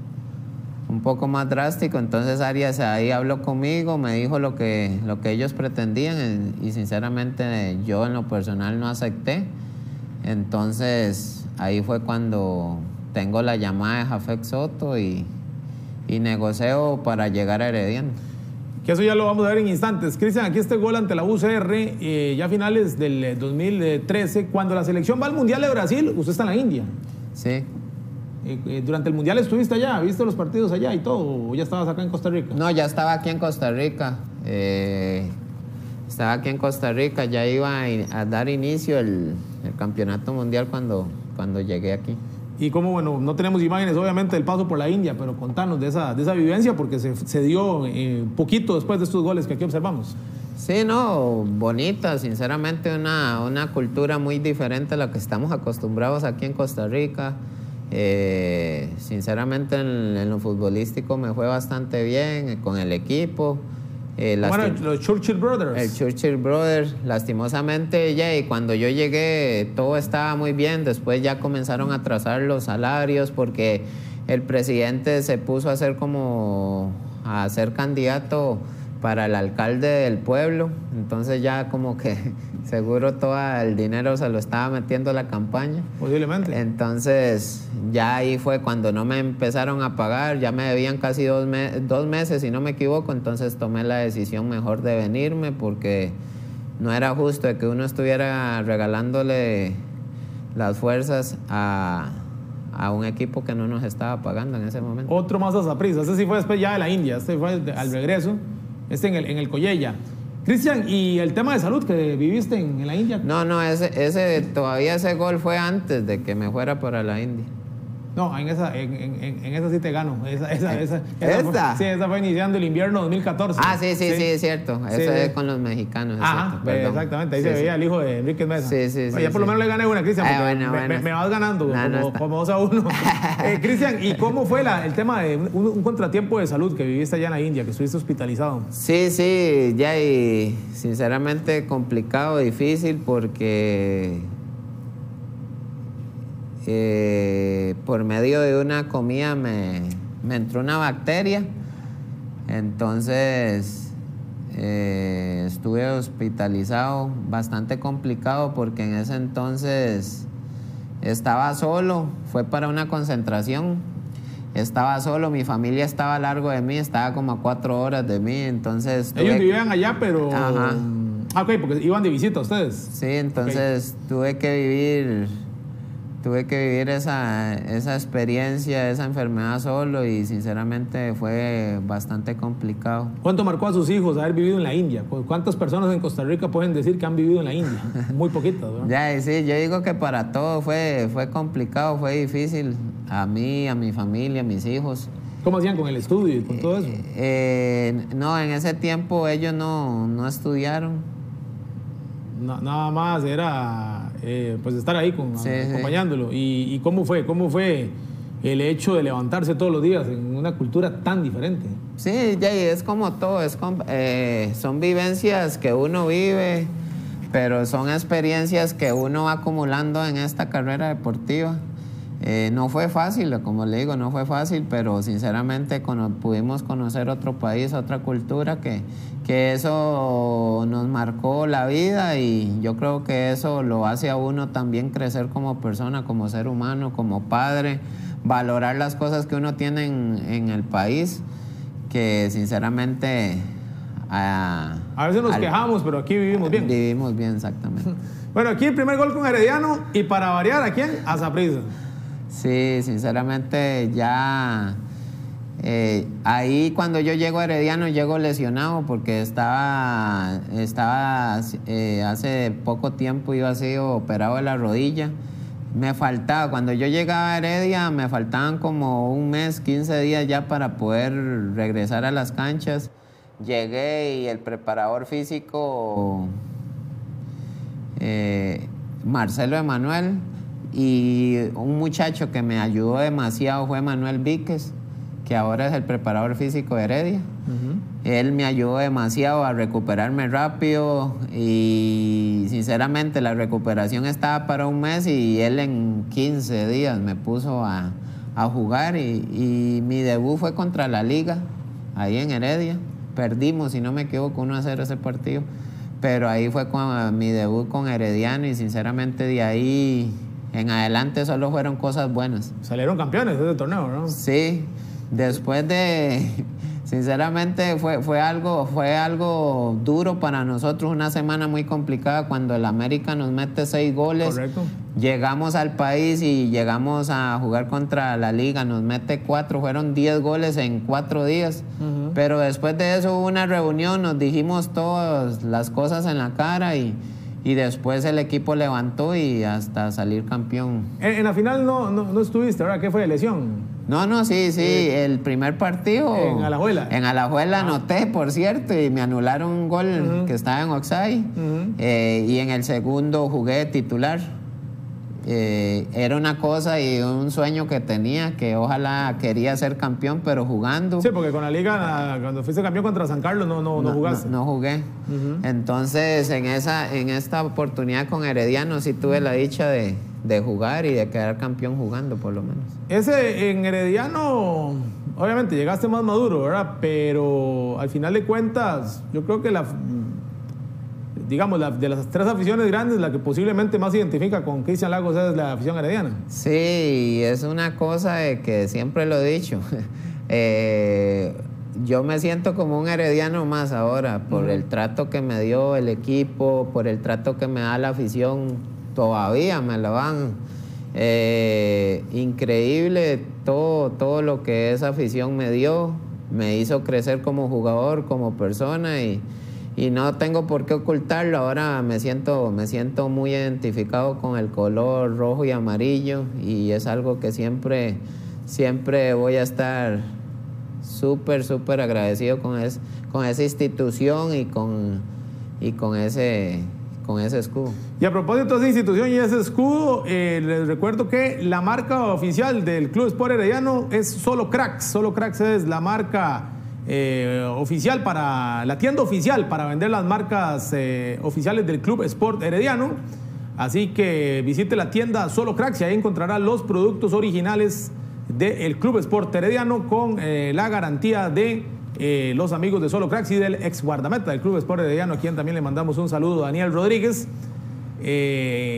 Speaker 1: un poco más drástico entonces Arias ahí habló conmigo me dijo lo que lo que ellos pretendían eh, y sinceramente yo en lo personal no acepté entonces ahí fue cuando tengo la llamada de Jafet Soto y, y negocio para llegar a Herediano
Speaker 2: Que eso ya lo vamos a ver en instantes. Cristian, aquí este gol ante la UCR, eh, ya a finales del eh, 2013, cuando la selección va al Mundial de Brasil, usted está en la India.
Speaker 1: sí
Speaker 2: Eh, eh, durante el Mundial estuviste allá, viste los partidos allá y todo, o ya estabas acá en Costa Rica.
Speaker 1: No, ya estaba aquí en Costa Rica. eh, estaba aquí en Costa Rica, ya iba a, in- a dar inicio el, el campeonato mundial cuando, cuando llegué aquí.
Speaker 2: Y como, bueno, no tenemos imágenes obviamente del paso por la India, pero contanos de esa, de esa vivencia porque se, se dio eh, poquito después de estos goles que aquí observamos.
Speaker 1: Sí, no, bonita, sinceramente una, una cultura muy diferente a la que estamos acostumbrados aquí en Costa Rica. Eh, sinceramente en, en lo futbolístico me fue bastante bien eh, con el equipo. Eh,
Speaker 2: Bueno,
Speaker 1: lastim-
Speaker 2: los Churchill Brothers.
Speaker 1: El Churchill Brothers, lastimosamente, ya, y cuando yo llegué todo estaba muy bien, después ya comenzaron a trazar los salarios porque el presidente se puso a hacer como a ser candidato para el alcalde del pueblo, entonces ya como que seguro todo el dinero se lo estaba metiendo la campaña.
Speaker 2: Posiblemente.
Speaker 1: Entonces, ya ahí fue cuando no me empezaron a pagar, ya me debían casi dos, me- dos meses, si no me equivoco, entonces tomé la decisión mejor de venirme porque no era justo de que uno estuviera regalándole las fuerzas a, a un equipo que no nos estaba pagando en ese momento.
Speaker 2: Otro más a Saprissa. Este sí fue después ya de la India. Este fue al regreso. Este en el, en el Collella. Cristian, ¿y el tema de salud que viviste en, en la India?
Speaker 1: No, no, ese, ese, todavía ese gol fue antes de que me fuera para la India.
Speaker 2: No, en esa, en, en- en esa sí te gano. Esa, esa, esa, fue-
Speaker 1: ¿Esta?
Speaker 2: sí, esa fue iniciando el invierno 2014.
Speaker 1: Ah, sí, sí, sí, es cierto.
Speaker 2: Sí.
Speaker 1: es con los mexicanos. es
Speaker 2: Ajá,
Speaker 1: cierto,
Speaker 2: exactamente. Ahí
Speaker 1: Sí,
Speaker 2: se veía el hijo de Enrique Mesa.
Speaker 1: Sí, sí,
Speaker 2: Oye,
Speaker 1: sí,
Speaker 2: ya por lo menos le gané una, Cristian,
Speaker 1: Ah, bueno,
Speaker 2: me,
Speaker 1: bueno.
Speaker 2: me- me vas ganando
Speaker 1: No, no
Speaker 2: como, dos a uno. Eh, Cristian, ¿y cómo fue la- el tema de un, un contratiempo de salud que viviste allá en la India, que estuviste hospitalizado?
Speaker 1: Sí, sí, ya y sinceramente complicado, difícil porque eh, por medio de una comida me, me entró una bacteria, entonces eh, estuve hospitalizado, bastante complicado porque en ese entonces estaba solo, fue para una concentración, estaba solo, mi familia estaba a largo de mí, estaba como a cuatro horas de mí, entonces...
Speaker 2: Ellos vivían allá, pero...
Speaker 1: Ajá.
Speaker 2: Ah, ok, porque iban de visita ustedes.
Speaker 1: Sí, entonces tuve que vivir tuve que vivir esa, esa experiencia, esa enfermedad solo y sinceramente fue bastante complicado.
Speaker 2: ¿Cuánto marcó a sus hijos haber vivido en la India? ¿Cuántas personas en Costa Rica pueden decir que han vivido en la India? Muy poquitas, ¿verdad?
Speaker 1: Ya, sí, yo digo que para todo fue, fue complicado, fue difícil. A mí, a mi familia, a mis hijos.
Speaker 2: ¿Cómo hacían con el estudio y con todo eso?
Speaker 1: Eh, no, en ese tiempo ellos no, no estudiaron.
Speaker 2: nada más era eh, pues estar ahí con, acompañándolo. ¿Y, cómo fue? ¿Cómo fue el hecho de levantarse todos los días en una cultura tan diferente?
Speaker 1: Sí, Jay, es como todo, es eh, son vivencias que uno vive, pero son experiencias que uno va acumulando en esta carrera deportiva. Eh, no fue fácil, como le digo, no fue fácil, pero sinceramente pudimos conocer otro país, otra cultura, que, que eso nos marcó la vida y yo creo que eso lo hace a uno también crecer como persona, como ser humano, como padre, valorar las cosas que uno tiene en, el país, que sinceramente...
Speaker 2: a veces nos quejamos, pero aquí vivimos bien.
Speaker 1: Vivimos bien, exactamente.
Speaker 2: bueno, aquí el primer gol con Herediano y para variar, ¿a quién? A Zaprisa.
Speaker 1: Sí, sinceramente ya eh, ahí cuando yo llego a Herediano llego lesionado porque estaba, estaba eh, hace poco tiempo iba ser operado de la rodilla. Me faltaba, cuando yo llegaba a Heredia me faltaban como un mes, 15 días ya para poder regresar a las canchas. Llegué y el preparador físico, eh, Marcelo Emanuel, y un muchacho que me ayudó demasiado fue Manuel Víquez, que ahora es el preparador físico de Heredia. Él me ayudó demasiado a recuperarme rápido y sinceramente la recuperación estaba para un mes y él en 15 días me puso a, jugar y, y, mi debut fue contra la liga, ahí en Heredia. Perdimos, si no me equivoco, 1 a 0 ese partido. Pero ahí fue con, mi debut con Herediano y sinceramente de ahí en adelante solo fueron cosas buenas.
Speaker 2: Salieron campeones de ese torneo, ¿no?
Speaker 1: Sí, después de, sinceramente fue, fue, algo, fue algo duro para nosotros, una semana muy complicada cuando el América nos mete seis goles.
Speaker 2: Correcto.
Speaker 1: Llegamos al país y llegamos a jugar contra la liga, nos mete cuatro, fueron diez goles en cuatro días. Pero después de eso hubo una reunión, nos dijimos todas las cosas en la cara y y después el equipo levantó y hasta salir campeón.
Speaker 2: En, la final no, no, estuviste, ¿verdad? ¿Qué fue? ¿Lesión?
Speaker 1: No, no, sí, sí. Eh, el primer partido.
Speaker 2: En Alajuela.
Speaker 1: En Alajuela ah. anoté, por cierto, y me anularon un gol que estaba en Oxai. Eh, y en el segundo jugué titular. Eh, era una cosa y un sueño que tenía, que ojalá quería ser campeón, pero jugando.
Speaker 2: Sí, porque con la liga, cuando fuiste campeón contra San Carlos, no, no, no, jugaste.
Speaker 1: No, jugué. Entonces, en, esa, en esta oportunidad con Herediano sí tuve la dicha de, jugar y de quedar campeón jugando, por lo menos.
Speaker 2: Ese en Herediano, obviamente llegaste más maduro, ¿verdad? Pero al final de cuentas, yo creo que la digamos, de las tres aficiones grandes, la que posiblemente más se identifica con Cristian Lagos es la afición herediana.
Speaker 1: Sí, es una cosa de que siempre lo he dicho. Eh, yo me siento como un herediano más ahora, por el trato que me dio el equipo, por el trato que me da la afición, todavía me lo van. Eh, increíble todo, todo lo que esa afición me dio, me hizo crecer como jugador, como persona y y no tengo por qué ocultarlo. Ahora me siento, me siento muy identificado con el color rojo y amarillo y es algo que siempre, siempre voy a estar súper, súper agradecido con, es, con esa institución y con, y con ese con ese escudo.
Speaker 2: Y a propósito de esa institución y ese escudo, eh, les recuerdo que la marca oficial del Club Sport Herediano es Solo Cracks. Solo Cracks es la marca eh, oficial para la tienda oficial para vender las marcas eh, oficiales del Club Sport Herediano. Así que visite la tienda Solo Cracks y ahí encontrará los productos originales del Club Sport Herediano con eh, la garantía de los amigos de Solo Cracks y del ex guardameta del Club Sport Herediano, a quien también le mandamos un saludo, Daniel Rodríguez.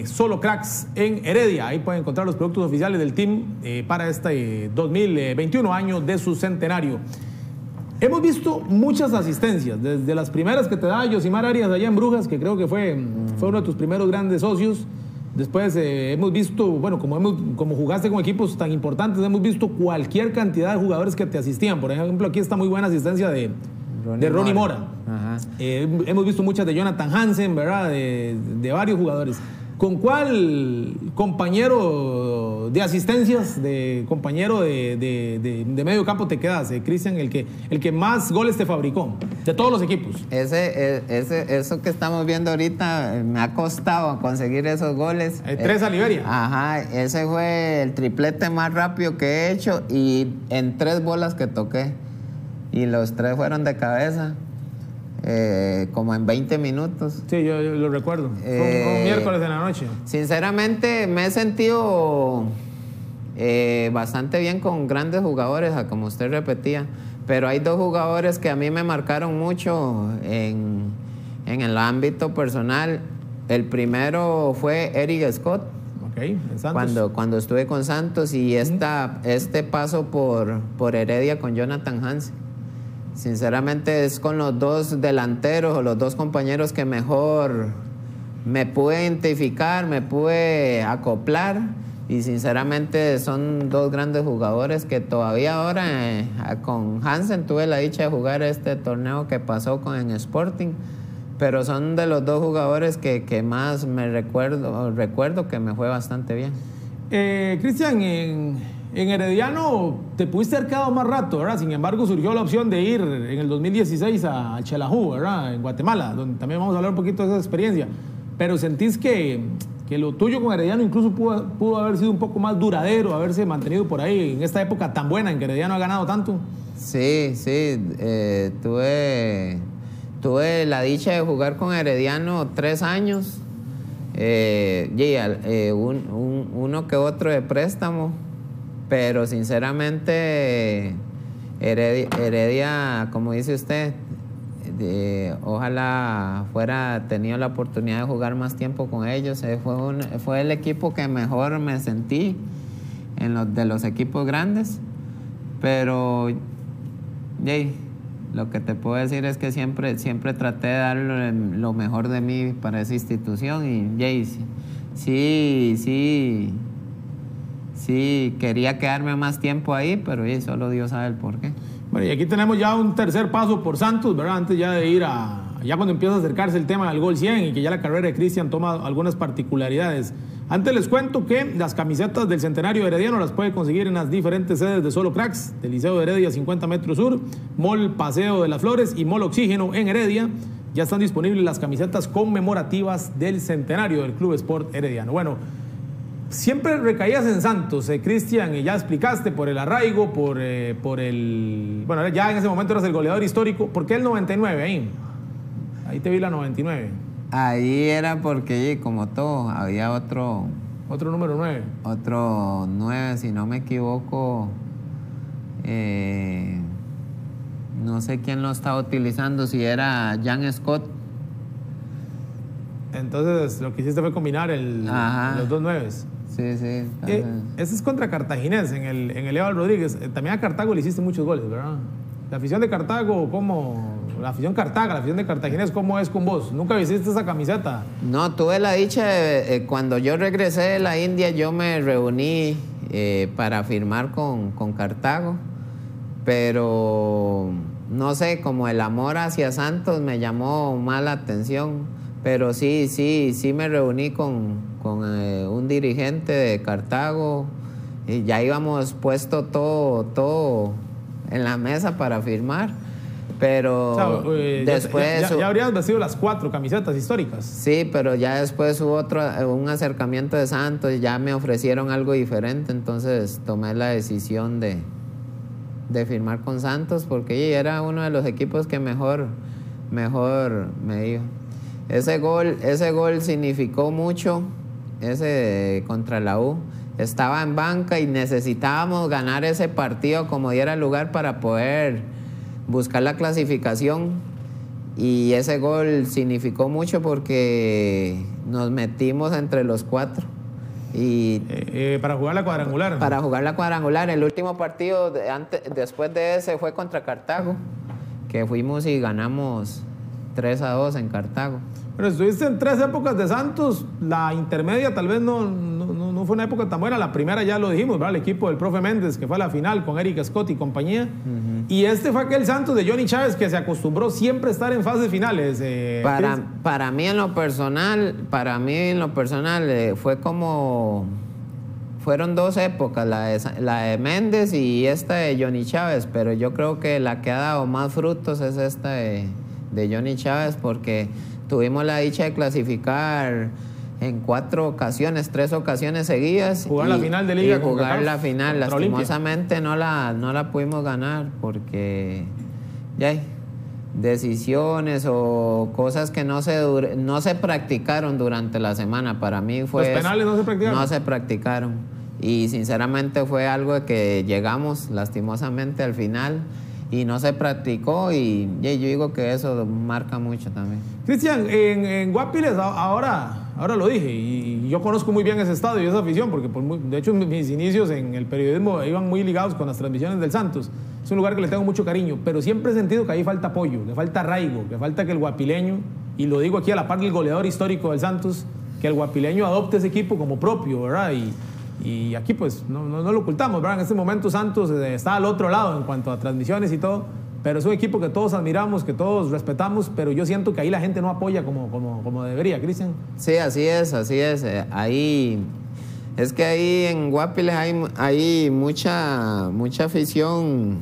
Speaker 2: Solo Cracks en Heredia. Ahí pueden encontrar los productos oficiales del team para este 2021 año de su centenario. Hemos visto muchas asistencias, desde las primeras que te da Yosimar Arias allá en Brujas, que creo que fue, fue uno de tus primeros grandes socios, Después eh, hemos visto, bueno, como, hemos, como jugaste con equipos tan importantes, hemos visto cualquier cantidad de jugadores que te asistían. Por ejemplo, aquí está muy buena asistencia de Ronnie de Ronnie Mora. Eh, hemos visto muchas de Jonathan Hansen, ¿verdad? De, de varios jugadores. ¿Con cuál compañero de asistencias, de compañero de, medio campo te quedas, eh, Cristian, el que, el que más goles te fabricó de todos los equipos?
Speaker 1: Ese, e, ese, eso que estamos viendo ahorita eh, me ha costado conseguir esos goles.
Speaker 2: Eh, tres a Liberia.
Speaker 1: Ajá, ese fue el triplete más rápido que he hecho y en tres bolas que toqué. Y los tres fueron de cabeza. Eh, como en 20 minutos.
Speaker 2: Sí, yo, lo recuerdo. Fue un, miércoles de la noche.
Speaker 1: Sinceramente me he sentido eh, bastante bien con grandes jugadores, como usted repetía, pero hay dos jugadores que a mí me marcaron mucho en, en el ámbito personal. El primero fue Eric Scott.
Speaker 2: Okay,
Speaker 1: Cuando, cuando estuve con Santos y esta, este paso por, por Heredia con Jonathan Hansen. Sinceramente es con los dos delanteros o los dos compañeros que mejor me pude identificar, me pude acoplar y sinceramente son dos grandes jugadores que todavía ahora eh, con Hansen tuve la dicha de jugar este torneo que pasó con en Sporting, pero son de los dos jugadores que, que más me recuerdo, recuerdo que me fue bastante bien.
Speaker 2: Eh, Cristian, en en Herediano te pudiste haber quedado más rato, ¿verdad? Sin embargo, surgió la opción de ir en el 2016 a Chelajú, ¿verdad? En Guatemala, donde también vamos a hablar un poquito de esa experiencia. Pero sentís que, que lo tuyo con Herediano incluso pudo, haber sido un poco más duradero, haberse mantenido por ahí en esta época tan buena en que Herediano ha ganado tanto.
Speaker 1: Sí, sí, eh, tuve, tuve la dicha de jugar con Herediano tres años. Eh, eh uno que otro de préstamo pero sinceramente, Heredia, como dice usted, ojalá fuera tenido la oportunidad de jugar más tiempo con ellos. Eh, fue, fue el equipo que mejor me sentí en los, de los equipos grandes. Pero lo que te puedo decir es que siempre, siempre traté de dar lo, mejor de mí para esa institución y sí, sí, sí quería quedarme más tiempo ahí, pero solo Dios sabe el por qué.
Speaker 2: Bueno, y aquí tenemos ya un tercer paso por Santos, ¿verdad? Antes ya de ir a, ya cuando empieza a acercarse el tema del gol 100 y que ya la carrera de Cristian toma algunas particularidades. Antes les cuento que las camisetas del Centenario Herediano las puede conseguir en las diferentes sedes de Solo Cracks, del Liceo de Heredia 50 metros sur, Mall Paseo de las Flores y Mall Oxígeno en Heredia. Ya están disponibles las camisetas conmemorativas del Centenario del Club Sport Herediano. Bueno, Siempre recaías en Santos, eh, Cristian, y ya explicaste por el arraigo, por, eh, por el... Bueno, ya en ese momento eras el goleador histórico. ¿Por qué el 99 ahí? Ahí te vi la 99.
Speaker 1: Ahí era porque, como todo, había otro...
Speaker 2: Otro número 9.
Speaker 1: Otro 9, si no me equivoco. Eh, no sé quién lo estaba utilizando, si era Jan Scott.
Speaker 2: Entonces, lo que hiciste fue combinar el, los dos nueves.
Speaker 1: Sí, sí.
Speaker 2: Eh, ese es contra Cartaginés, en el, en el Rodríguez. Eh, también a Cartago le hiciste muchos goles, ¿verdad? La afición de Cartago, ¿cómo? La afición Cartaga, la afición de Cartaginés, ¿cómo es con vos? ¿Nunca viste esa camiseta?
Speaker 1: No, tuve la dicha, de, eh, cuando yo regresé de la India, yo me reuní para firmar con, con Cartago, pero no sé, como el amor hacia Santos me llamó más la atención pero sí, sí, sí me reuní con, eh, un dirigente de Cartago y ya íbamos puesto todo, todo en la mesa para firmar. Pero eh, después...
Speaker 2: Ya, habrías vestido las cuatro camisetas históricas.
Speaker 1: Sí, pero ya después hubo otro, un acercamiento de Santos y ya me ofrecieron algo diferente, entonces tomé la decisión de, de firmar con Santos porque era uno de los equipos que mejor, mejor me dio. Ese gol, ese gol significó mucho, ese contra la U. Estaba en banca y necesitábamos ganar ese partido como diera lugar para poder buscar la clasificación. Y ese gol significó mucho porque nos metimos entre los cuatro. Y
Speaker 2: eh, eh, para jugar la cuadrangular.
Speaker 1: Para jugar la cuadrangular. El último partido antes, después de ese fue contra Cartago, que fuimos y ganamos 3 a 2 en Cartago.
Speaker 2: Pero estuviste en tres épocas de Santos, la intermedia tal vez no, no, no fue una época tan buena, la primera ya lo dijimos, ¿verdad? el equipo del profe Méndez, que fue a la final con Eric Scott y compañía, y este fue aquel Santos de Johnny Chávez que se acostumbró siempre a estar en fases finales.
Speaker 1: Eh, para, para mí en lo personal, para mí en lo personal eh, fue como fueron dos épocas, la de, la de, Méndez y esta de Johnny Chávez, pero yo creo que la que ha dado más frutos es esta de, de Johnny Chávez porque Tuvimos la dicha de clasificar en cuatro ocasiones, tres ocasiones seguidas.
Speaker 2: Jugar la final de liga.
Speaker 1: Y jugar la final. Lastimosamente no la, no la pudimos ganar porque ya hay decisiones o cosas que no se, no se practicaron durante la semana. Para mí fue...
Speaker 2: ¿Los penales no se practicaron?
Speaker 1: No se practicaron. Y sinceramente fue algo que llegamos lastimosamente al final y no se practicó y, yo digo que eso marca mucho también.
Speaker 2: Cristian, en, Guapiles ahora, ahora lo dije y yo conozco muy bien ese estadio y esa afición porque de hecho mis inicios en el periodismo iban muy ligados con las transmisiones del Santos. Es un lugar que le tengo mucho cariño, pero siempre he sentido que ahí falta apoyo, que falta arraigo, que falta que el guapileño, y lo digo aquí a la par del goleador histórico del Santos, que el guapileño adopte ese equipo como propio, ¿verdad? Y, y aquí pues no, no, lo ocultamos, ¿verdad? En este momento Santos eh, está al otro lado en cuanto a transmisiones y todo, pero es un equipo que todos admiramos, que todos respetamos, pero yo siento que ahí la gente no apoya como, como, como debería, Cristian.
Speaker 1: Sí, así es, así es. Eh, ahí, es que ahí en Guapiles hay, hay mucha, mucha afición,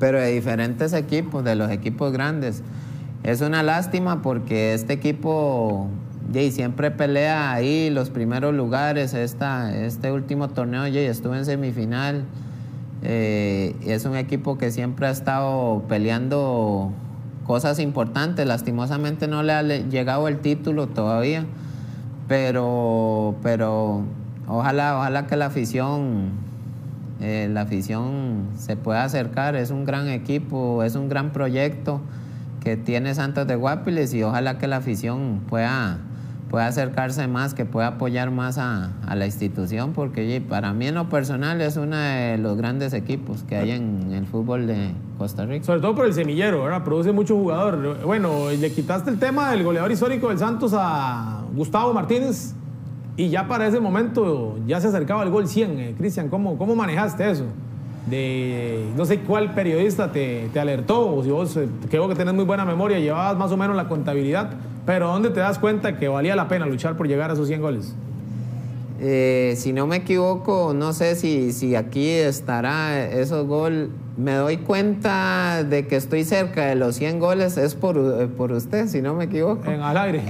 Speaker 1: pero de diferentes equipos, de los equipos grandes. Es una lástima porque este equipo y siempre pelea ahí los primeros lugares. Esta, este último torneo ya estuve en semifinal. Eh, es un equipo que siempre ha estado peleando cosas importantes. Lastimosamente no le ha llegado el título todavía, pero, pero ojalá, ojalá que la afición, eh, la afición se pueda acercar. Es un gran equipo, es un gran proyecto que tiene Santos de Guapiles y ojalá que la afición pueda pueda acercarse más, que pueda apoyar más a, la institución, porque para mí en lo personal es uno de los grandes equipos que hay en, el fútbol de Costa Rica.
Speaker 2: Sobre todo por el semillero, ¿verdad? Produce mucho jugador. Bueno, le quitaste el tema del goleador histórico del Santos a Gustavo Martínez y ya para ese momento ya se acercaba el gol 100. Eh, Cristian, ¿cómo, ¿cómo manejaste eso? de no sé cuál periodista te, te alertó, o si vos eh, creo que tenés muy buena memoria, llevabas más o menos la contabilidad, pero ¿dónde te das cuenta que valía la pena luchar por llegar a esos 100 goles?
Speaker 1: Eh, si no me equivoco, no sé si, si aquí estará esos goles. Me doy cuenta de que estoy cerca de los 100 goles, es por, eh, por usted, si no me equivoco.
Speaker 2: En al aire.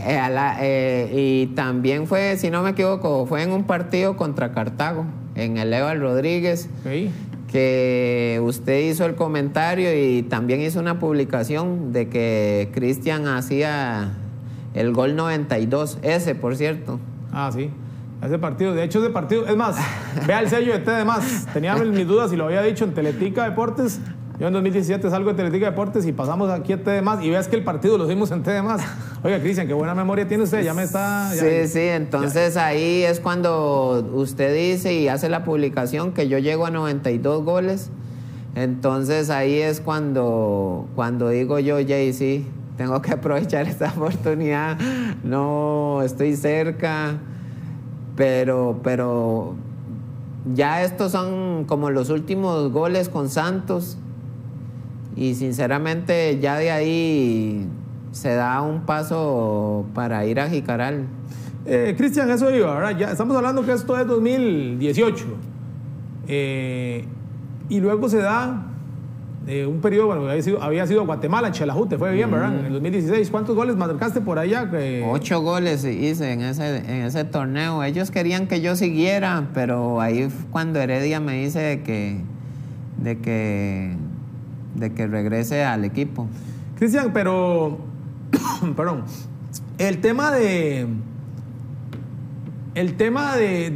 Speaker 1: y también fue, si no me equivoco, fue en un partido contra Cartago, en el Eval Rodríguez. Okay que usted hizo el comentario y también hizo una publicación de que Cristian hacía el gol 92, ese por cierto.
Speaker 2: Ah, sí. Ese partido, de hecho ese partido, es más, vea el sello de T de más. Tenía mis dudas y lo había dicho en Teletica Deportes yo en 2017 salgo de Teletica Deportes y pasamos aquí a TD y ves que el partido lo dimos en TD Oiga, Cristian, qué buena memoria tiene usted, ya me está...
Speaker 1: sí, sí, entonces ahí es cuando usted dice y hace la publicación que yo llego a 92 goles. Entonces ahí es cuando, cuando digo yo, Jay, sí, tengo que aprovechar esta oportunidad. No, estoy cerca, pero, pero ya estos son como los últimos goles con Santos y sinceramente ya de ahí se da un paso para ir a Jicaral.
Speaker 2: Eh, Cristian, eso iba, ¿verdad? Ya estamos hablando que esto es 2018. Eh, y luego se da eh, un periodo, bueno, había sido, había sido Guatemala, Chelajute, fue bien, ¿verdad? En el 2016. ¿Cuántos goles marcaste por allá?
Speaker 1: Ocho goles hice en ese, en ese torneo. Ellos querían que yo siguiera, pero ahí cuando Heredia me dice que, de que de que regrese al equipo.
Speaker 2: Cristian, pero, perdón, el tema de, el tema de,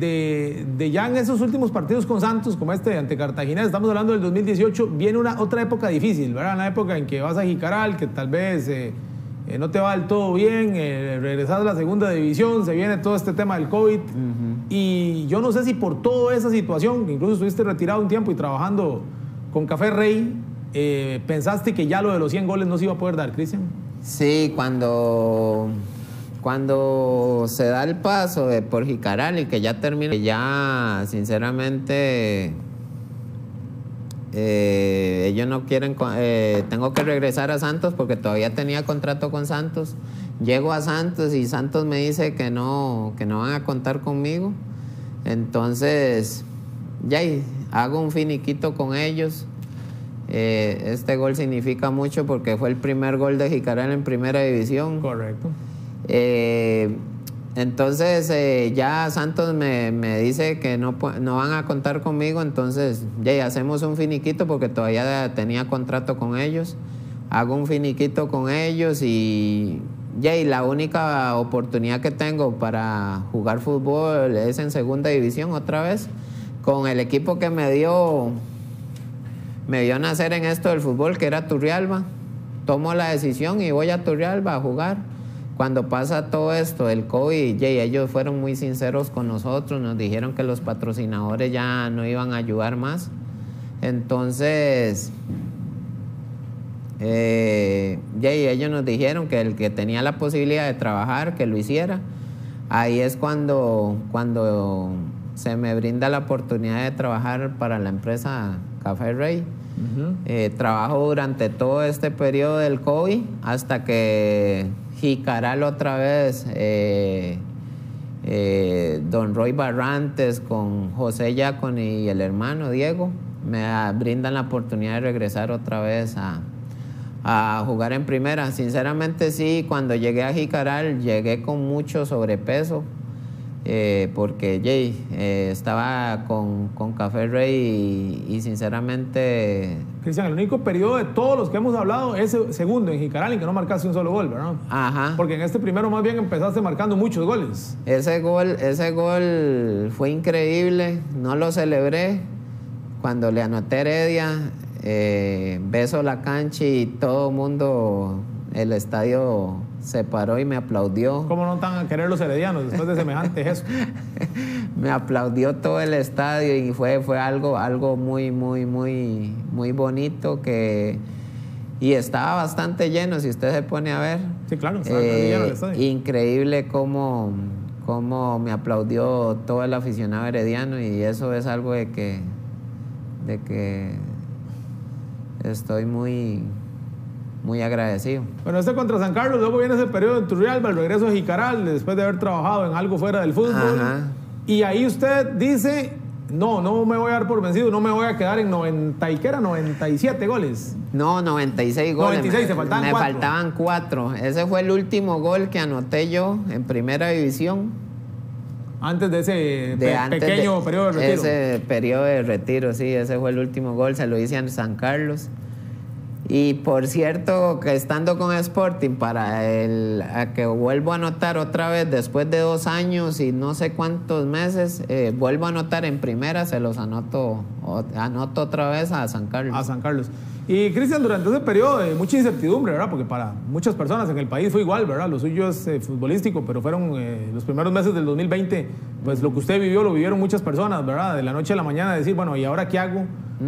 Speaker 2: de, ya en esos últimos partidos con Santos, como este ante Cartagena, estamos hablando del 2018, viene una otra época difícil, ¿verdad? Una época en que vas a Jicaral, que tal vez eh, eh, no te va del todo bien, eh, regresas a la segunda división, se viene todo este tema del COVID. Y yo no sé si por toda esa situación, que incluso estuviste retirado un tiempo y trabajando con Café Rey, ¿pensaste que ya lo de los 100 goles no se iba a poder dar, Cristian?
Speaker 1: Sí, cuando, cuando se da el paso de por Jicaral y que ya termina, ya sinceramente eh, ellos no quieren, eh, tengo que regresar a Santos porque todavía tenía contrato con Santos. Llego a Santos y Santos me dice que no, que no van a contar conmigo. Entonces, ya hago un finiquito con ellos. Eh, este gol significa mucho porque fue el primer gol de Jicaral en primera división.
Speaker 2: Correcto.
Speaker 1: Eh, entonces eh, ya Santos me, dice que no, no van a contar conmigo, entonces ya hacemos un finiquito porque todavía tenía contrato con ellos. Hago un finiquito con ellos y ya la única oportunidad que tengo para jugar fútbol es en segunda división otra vez con el equipo que me dio me dio nacer en esto del fútbol que era Turrialba. Tomo la decisión y voy a Turrialba a jugar cuando pasa todo esto, el COVID, ellos fueron muy sinceros con nosotros, nos dijeron que los patrocinadores ya no iban a ayudar más. Entonces, eh, ellos nos dijeron que el que tenía la posibilidad de trabajar, que lo hiciera. Ahí es cuando, cuando se me brinda la oportunidad de trabajar para la empresa Café Rey. Eh, trabajo durante todo este periodo del COVID hasta que Jicaral otra vez, eh, eh, don Roy Barrantes con José Yacon y el hermano Diego me brindan la oportunidad de regresar otra vez a, a jugar en primera. Sinceramente sí, cuando llegué a Jicaral llegué con mucho sobrepeso eh, porque Jay eh, estaba con, con, Café Rey y, sinceramente...
Speaker 2: Cristian, el único periodo de todos los que hemos hablado es el segundo en Jicaral en que no marcaste un solo gol, ¿verdad?
Speaker 1: Ajá.
Speaker 2: Porque en este primero más bien empezaste marcando muchos goles.
Speaker 1: Ese gol, ese gol fue increíble, no lo celebré. Cuando le anoté Heredia, eh, beso la cancha y todo el mundo, el estadio se paró y me aplaudió.
Speaker 2: ¿Cómo no están a querer los heredianos después de semejante gesto?
Speaker 1: me aplaudió todo el estadio y fue, fue algo, algo muy, muy, muy, muy bonito que... Y estaba bastante lleno, si usted se pone a ver.
Speaker 2: Sí, claro, estaba lleno el estadio.
Speaker 1: Eh, increíble cómo, cómo me aplaudió todo el aficionado herediano y eso es algo de que, de que estoy muy, muy agradecido.
Speaker 2: Bueno, este contra San Carlos, luego viene ese periodo en Turrialba, el regreso a Jicaral, después de haber trabajado en algo fuera del fútbol. Y ahí usted dice, no, no me voy a dar por vencido, no me voy a quedar en 90 y qué era, 97 goles.
Speaker 1: No, 96 goles.
Speaker 2: 96, me, faltaban
Speaker 1: me
Speaker 2: cuatro.
Speaker 1: faltaban cuatro. Ese fue el último gol que anoté yo en primera división.
Speaker 2: Antes de ese pequeño periodo de retiro.
Speaker 1: Ese periodo de retiro, sí, ese fue el último gol, se lo hice en San Carlos. Y por cierto, que estando con Sporting para el que vuelvo a anotar otra vez después de dos años y no sé cuántos meses, eh, vuelvo a anotar en primera, se los anoto, anoto otra vez a San Carlos.
Speaker 2: A San Carlos. Y Cristian, durante ese periodo de mucha incertidumbre, ¿verdad? Porque para muchas personas en el país fue igual, ¿verdad? Lo suyo es eh, futbolístico, pero fueron eh, los primeros meses del 2020, pues lo que usted vivió lo vivieron muchas personas, ¿verdad? De la noche a la mañana decir, bueno, ¿y ahora qué hago?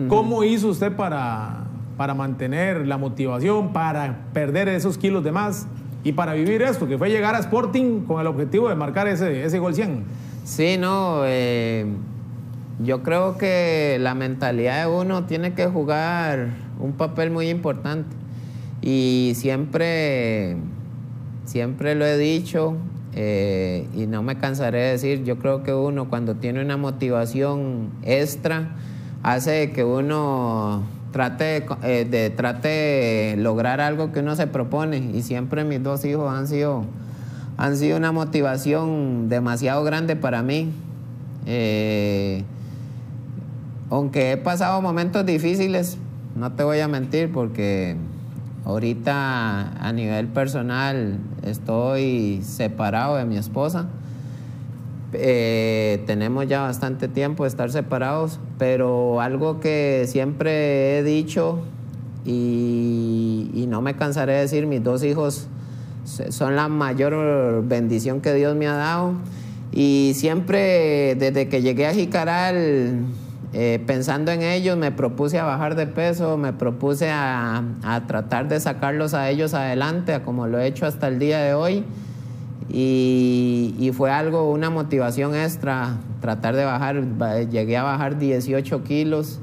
Speaker 2: ¿Cómo hizo usted para para mantener la motivación, para perder esos kilos de más y para vivir esto, que fue llegar a Sporting con el objetivo de marcar ese, ese gol 100.
Speaker 1: Sí, no, eh, yo creo que la mentalidad de uno tiene que jugar un papel muy importante y siempre, siempre lo he dicho eh, y no me cansaré de decir, yo creo que uno cuando tiene una motivación extra hace que uno trate, eh, de, trate lograr algo que uno se propone. Y siempre mis dos hijos han sido, han sido una motivación demasiado grande para mí. Eh, aunque he pasado momentos difíciles, no te voy a mentir, porque ahorita a nivel personal estoy separado de mi esposa. Eh, tenemos ya bastante tiempo de estar separados, pero algo que siempre he dicho y, no me cansaré de decir, mis dos hijos son la mayor bendición que Dios me ha dado. Y siempre, desde que llegué a Jicaral, eh, pensando en ellos, me propuse a bajar de peso, me propuse a, a, tratar de sacarlos a ellos adelante, como lo he hecho hasta el día de hoy. Y, y, fue algo, una motivación extra, tratar de bajar, llegué a bajar 18 kilos.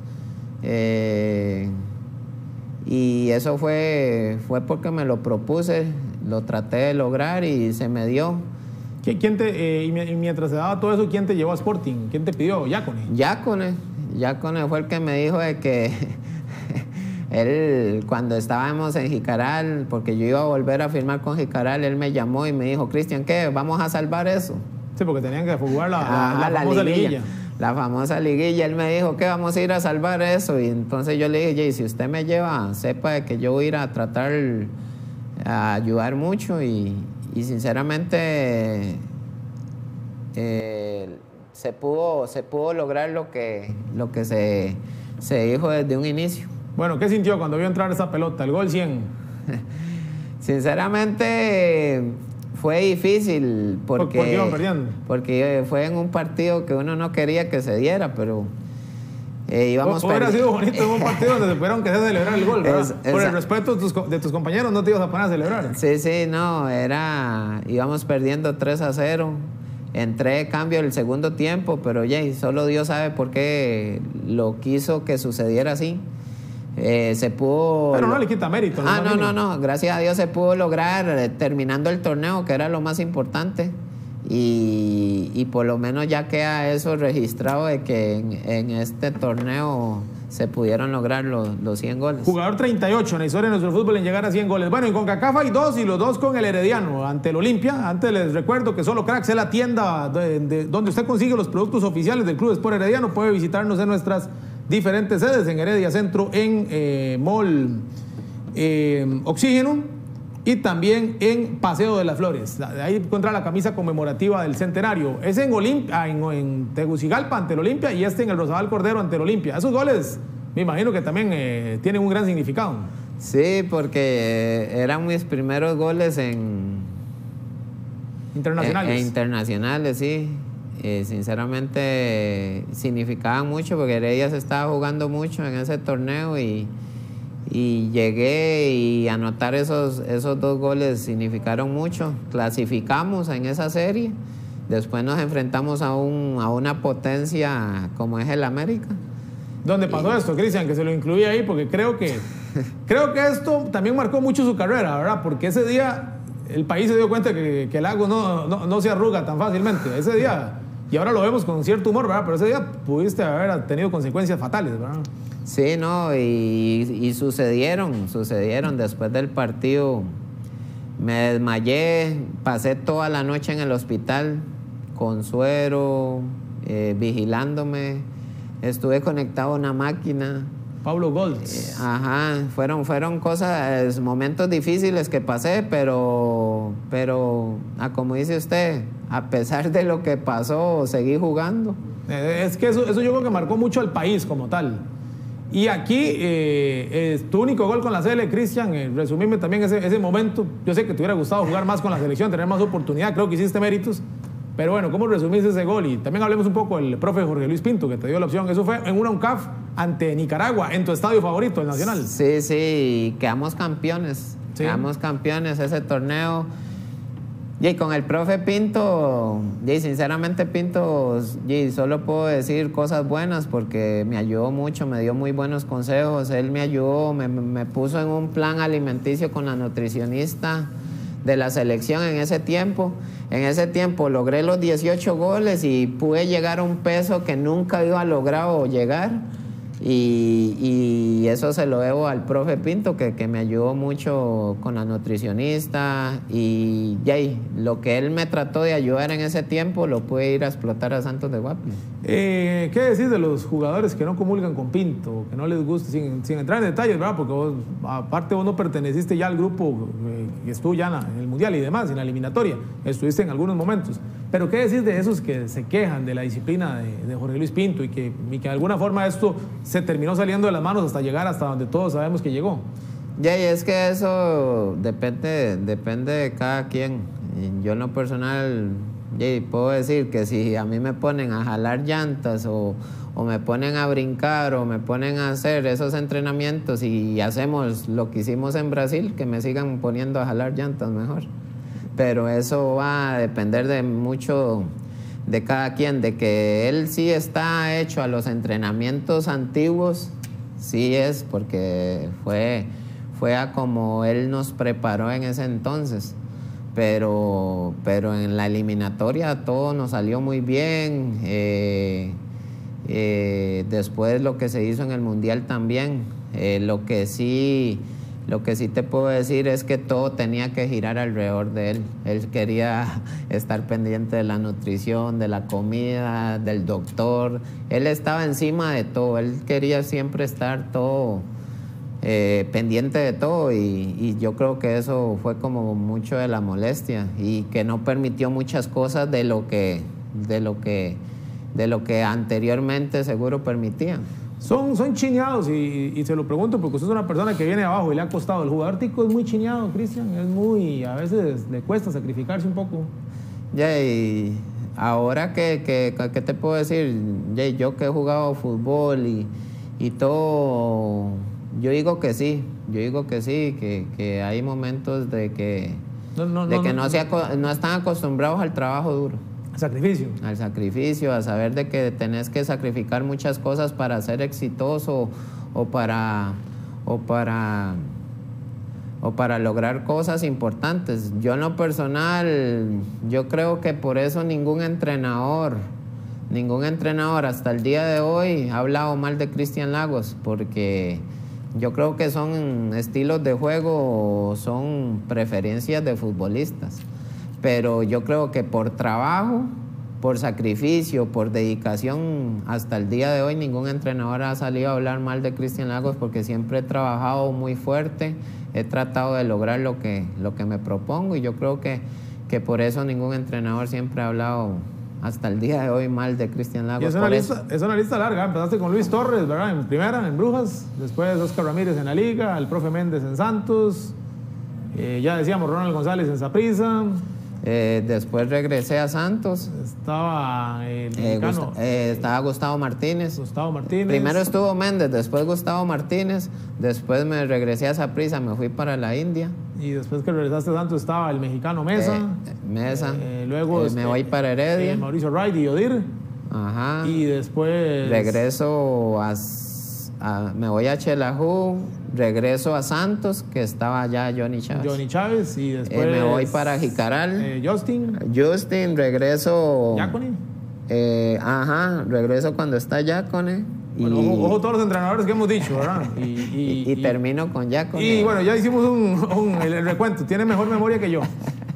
Speaker 1: Eh, y eso fue, fue porque me lo propuse, lo traté de lograr y se me dio.
Speaker 2: ¿Quién te, eh, y mientras se daba todo eso, ¿quién te llevó a Sporting? ¿Quién te pidió? Yacone.
Speaker 1: Yacone. Yacone fue el que me dijo de que él, cuando estábamos en Jicaral, porque yo iba a volver a firmar con Jicaral, él me llamó y me dijo, Cristian, ¿qué? ¿Vamos a salvar eso?
Speaker 2: Sí, porque tenían que jugar la, la, la, famosa liguilla.
Speaker 1: La famosa liguilla. Él me dijo, ¿qué? Vamos a ir a salvar eso. Y entonces yo le dije, Jay, si usted me lleva, sepa que yo voy a ir a tratar a ayudar mucho y, y sinceramente eh, se, pudo, se pudo lograr lo que, lo que se, se dijo desde un inicio.
Speaker 2: Bueno, ¿qué sintió cuando vio entrar esa pelota, el gol 100?
Speaker 1: Sinceramente fue difícil porque,
Speaker 2: ¿Por qué iban perdiendo?
Speaker 1: porque fue en un partido que uno no quería que se diera, pero eh, íbamos
Speaker 2: Hubiera sido bonito en un partido donde se pudieron que celebrar el gol, ¿verdad? Por el respeto de tus, de tus, compañeros no te ibas a poner a celebrar.
Speaker 1: Sí, sí, no, era, íbamos perdiendo 3 a 0. Entré cambio el segundo tiempo, pero ya, solo Dios sabe por qué lo quiso que sucediera así. Eh, se pudo.
Speaker 2: Pero no le quita mérito.
Speaker 1: Ah, no, no, no. Gracias a Dios se pudo lograr eh, terminando el torneo, que era lo más importante. Y, y, por lo menos ya queda eso registrado de que en, en este torneo se pudieron lograr los, los, 100 goles.
Speaker 2: Jugador 38 en la historia de nuestro fútbol en llegar a 100 goles. Bueno, en CONCACAF hay dos y los dos con el Herediano ante el Olimpia. Antes les recuerdo que solo Cracks es la tienda de, de, donde usted consigue los productos oficiales del Club Sport Herediano. Puede visitarnos en nuestras diferentes sedes, en Heredia Centro, en eh, Mall eh, Oxígeno y también en Paseo de las Flores. Ahí encuentra la camisa conmemorativa del centenario. Es en, Olimpia, en, en Tegucigalpa ante el Olimpia y este en el Rosabal Cordero ante el Olimpia. Esos goles me imagino que también eh, tienen un gran significado.
Speaker 1: Sí, porque eran mis primeros goles en...
Speaker 2: Internacionales.
Speaker 1: En, en internacionales, sí. Eh, sinceramente significaban mucho porque Heredia se estaba jugando mucho en ese torneo y y llegué y anotar esos, esos dos goles significaron mucho. Clasificamos en esa serie, después nos enfrentamos a, un, a una potencia como es el América.
Speaker 2: ¿Dónde pasó esto, Cristian? Que se lo incluí ahí porque creo que, creo que esto también marcó mucho su carrera, ¿verdad? Porque ese día el país se dio cuenta que, que el lago no, no, no se arruga tan fácilmente. Ese día, y ahora lo vemos con cierto humor, ¿verdad? Pero ese día pudiste haber tenido consecuencias fatales, ¿verdad?
Speaker 1: Sí, no, y, y, sucedieron, sucedieron. Después del partido me desmayé, pasé toda la noche en el hospital con suero, eh, vigilándome. Estuve conectado a una máquina.
Speaker 2: Pablo Golds.
Speaker 1: Eh, ajá, fueron, fueron cosas, momentos difíciles que pasé, pero, pero, ah, como dice usted, a pesar de lo que pasó, seguí jugando.
Speaker 2: Eh, es que eso, eso yo creo que marcó mucho al país como tal. Y aquí, eh, es tu único gol con la CL, Cristian, eh, resumirme también ese, ese, momento. Yo sé que te hubiera gustado jugar más con la selección, tener más oportunidad, creo que hiciste méritos. Pero bueno, ¿cómo resumiste ese gol? Y también hablemos un poco del profe Jorge Luis Pinto, que te dio la opción. Eso fue en una UNCAF ante Nicaragua, en tu estadio favorito, el Nacional.
Speaker 1: Sí, sí, quedamos campeones. ¿Sí? Quedamos campeones ese torneo. Y con el profe Pinto, y sinceramente Pinto, y solo puedo decir cosas buenas porque me ayudó mucho, me dio muy buenos consejos, él me ayudó, me, me puso en un plan alimenticio con la nutricionista de la selección en ese tiempo. En ese tiempo logré los 18 goles y pude llegar a un peso que nunca había logrado llegar. Y, y, eso se lo debo al profe Pinto, que, que, me ayudó mucho con la nutricionista. Y yay, lo que él me trató de ayudar en ese tiempo lo pude ir a explotar a Santos de Guapi.
Speaker 2: Eh, ¿Qué decir de los jugadores que no comulgan con Pinto, que no les gusta, sin, sin entrar en detalles, ¿verdad? Porque vos, aparte vos no perteneciste ya al grupo eh, que estuvo ya en el Mundial y demás, en la eliminatoria. Estuviste en algunos momentos. Pero ¿qué decir de esos que se quejan de la disciplina de, de Jorge Luis Pinto y que, y que de alguna forma esto se terminó saliendo de las manos hasta llegar hasta donde todos sabemos que llegó.
Speaker 1: Ya, y es que eso depende, depende de cada quien. Yo en lo personal y puedo decir que si a mí me ponen a jalar llantas o, o me ponen a brincar o me ponen a hacer esos entrenamientos y hacemos lo que hicimos en Brasil, que me sigan poniendo a jalar llantas mejor. Pero eso va a depender de mucho de cada quien, de que él sí está hecho a los entrenamientos antiguos, sí es, porque fue, fue a como él nos preparó en ese entonces. Pero, pero en la eliminatoria todo nos salió muy bien. Eh, eh, después lo que se hizo en el Mundial también. Eh, lo, que sí, lo que sí te puedo decir es que todo tenía que girar alrededor de él. Él quería estar pendiente de la nutrición, de la comida, del doctor. Él estaba encima de todo. Él quería siempre estar todo eh, pendiente de todo y, yo creo que eso fue como mucho de la molestia y que no permitió muchas cosas de lo que, de lo que de lo que anteriormente seguro permitían.
Speaker 2: Son, son chineados y, y, se lo pregunto porque usted es una persona que viene abajo y le ha costado. El jugador tico es muy chineado, Cristian, es muy, a veces le cuesta sacrificarse un poco.
Speaker 1: Ya, y ahora que, que, que te puedo decir, ya, yo que he jugado fútbol y, y, todo, yo digo que sí, yo digo que sí, que, que hay momentos de que no, no, de no, que no, se, no están acostumbrados al trabajo duro.
Speaker 2: Sacrificio.
Speaker 1: Al sacrificio, a saber de que tenés que sacrificar muchas cosas para ser exitoso o para, o para, o para lograr cosas importantes. Yo en lo personal, yo creo que por eso ningún entrenador, ningún entrenador hasta el día de hoy ha hablado mal de Cristian Lagos, porque yo creo que son estilos de juego, son preferencias de futbolistas pero yo creo que por trabajo, por sacrificio, por dedicación, hasta el día de hoy ningún entrenador ha salido a hablar mal de Cristian Lagos porque siempre he trabajado muy fuerte, he tratado de lograr lo que, lo que me propongo y yo creo que, que por eso ningún entrenador siempre ha hablado hasta el día de hoy mal de Cristian Lagos.
Speaker 2: Y es, una lista, es una lista larga, empezaste con Luis Torres, ¿verdad? En primera, en Brujas, después Oscar Ramírez en la Liga, el profe Méndez en Santos, eh, ya decíamos Ronald González en Zaprisa,
Speaker 1: eh, después regresé a Santos.
Speaker 2: Estaba el
Speaker 1: eh, Gusta, eh, estaba Gustavo Martínez.
Speaker 2: Gustavo Martínez.
Speaker 1: Primero estuvo Méndez, después Gustavo Martínez. Después me regresé a Zaprisa, me fui para la India.
Speaker 2: Y después que regresaste a Santos estaba el mexicano Mesa.
Speaker 1: Mesa.
Speaker 2: luego
Speaker 1: me
Speaker 2: este,
Speaker 1: voy para Heredia.
Speaker 2: Mauricio Wright y Odir.
Speaker 1: Ajá.
Speaker 2: Y después.
Speaker 1: Regreso a a, me voy a Chelajú, regreso a Santos, que estaba allá Johnny Chávez.
Speaker 2: Johnny Chávez y después...
Speaker 1: Eh, me voy para Jicaral.
Speaker 2: Eh, Justin.
Speaker 1: Justin, regreso...
Speaker 2: Yacone.
Speaker 1: Eh, ajá, regreso cuando está Yacone.
Speaker 2: Bueno, y, ojo, ojo, todos los entrenadores que hemos dicho, ¿verdad?
Speaker 1: Y, y, y termino con Yacone.
Speaker 2: Y bueno, ya hicimos un, un el, el, recuento. Tiene mejor memoria que yo.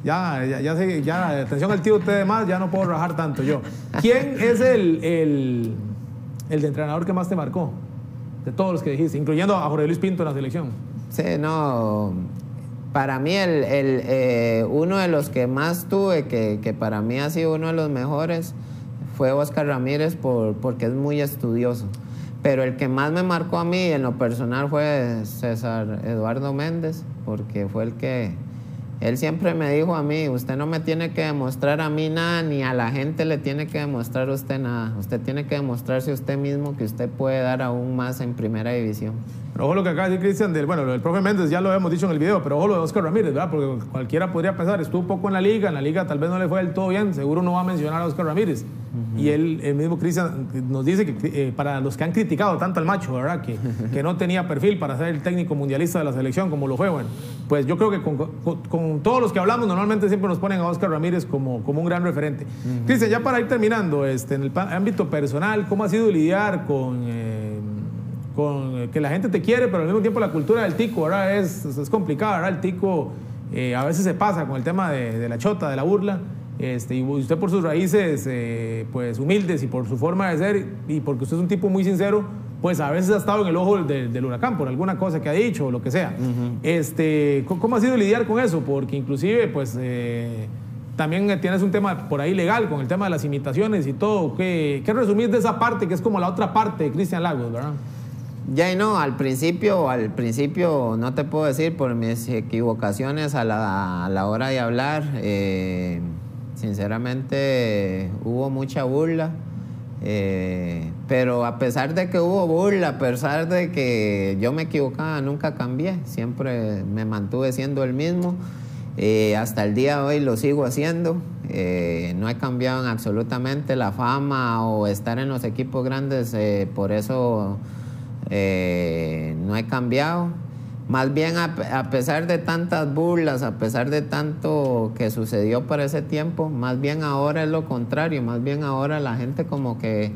Speaker 2: Ya, ya, ya, sé, ya, atención al tío, ustedes más, ya no puedo rajar tanto yo. ¿Quién es el, el, el entrenador que más te marcó? De todos los que dijiste, incluyendo a Jorge Luis Pinto en la selección.
Speaker 1: Sí, no. Para mí, el, el eh, uno de los que más tuve, que, que, para mí ha sido uno de los mejores, fue Oscar Ramírez por, porque es muy estudioso. Pero el que más me marcó a mí en lo personal fue César Eduardo Méndez, porque fue el que él siempre me dijo a mí, usted no me tiene que demostrar a mí nada, ni a la gente le tiene que demostrar a usted nada. Usted tiene que demostrarse a usted mismo que usted puede dar aún más en primera división.
Speaker 2: Pero ojo lo que acaba de decir Cristian, del, bueno, el profe Méndez ya lo hemos dicho en el video, pero ojo lo de Oscar Ramírez, ¿verdad? Porque cualquiera podría pensar, estuvo un poco en la liga, en la liga tal vez no le fue del todo bien, seguro no va a mencionar a Oscar Ramírez. Uh -huh. Y él, el mismo Cristian nos dice que eh, para los que han criticado tanto al macho, ¿verdad? Que, que, no tenía perfil para ser el técnico mundialista de la selección como lo fue, bueno, pues yo creo que con, con, con todos los que hablamos normalmente siempre nos ponen a Oscar Ramírez como, como un gran referente. Uh -huh. Cristian, ya para ir terminando, este, en el ámbito personal, ¿cómo ha sido lidiar con... Eh, con que la gente te quiere, pero al mismo tiempo la cultura del tico ahora es, es complicada, ¿verdad? El tico eh, a veces se pasa con el tema de, de la chota, de la burla. Este, y usted por sus raíces eh, pues humildes y por su forma de ser y porque usted es un tipo muy sincero, pues a veces ha estado en el ojo del, del huracán por alguna cosa que ha dicho o lo que sea. Uh -huh. este, ¿Cómo ha sido lidiar con eso? Porque inclusive pues eh, también tienes un tema por ahí legal con el tema de las imitaciones y todo. ¿Qué, qué resumís de esa parte que es como la otra parte de Cristian Lagos, verdad?
Speaker 1: Ya y no, al principio, al principio no te puedo decir por mis equivocaciones a la, a la hora de hablar. Eh, sinceramente hubo mucha burla. Eh, pero a pesar de que hubo burla, a pesar de que yo me equivocaba, nunca cambié, siempre me mantuve siendo el mismo. Eh, hasta el día de hoy lo sigo haciendo. No he cambiado en absolutamente la fama o estar en los equipos grandes, por eso no he cambiado. Más bien a, pesar de tantas burlas, a pesar de tanto que sucedió para ese tiempo, más bien ahora es lo contrario, más bien ahora la gente como que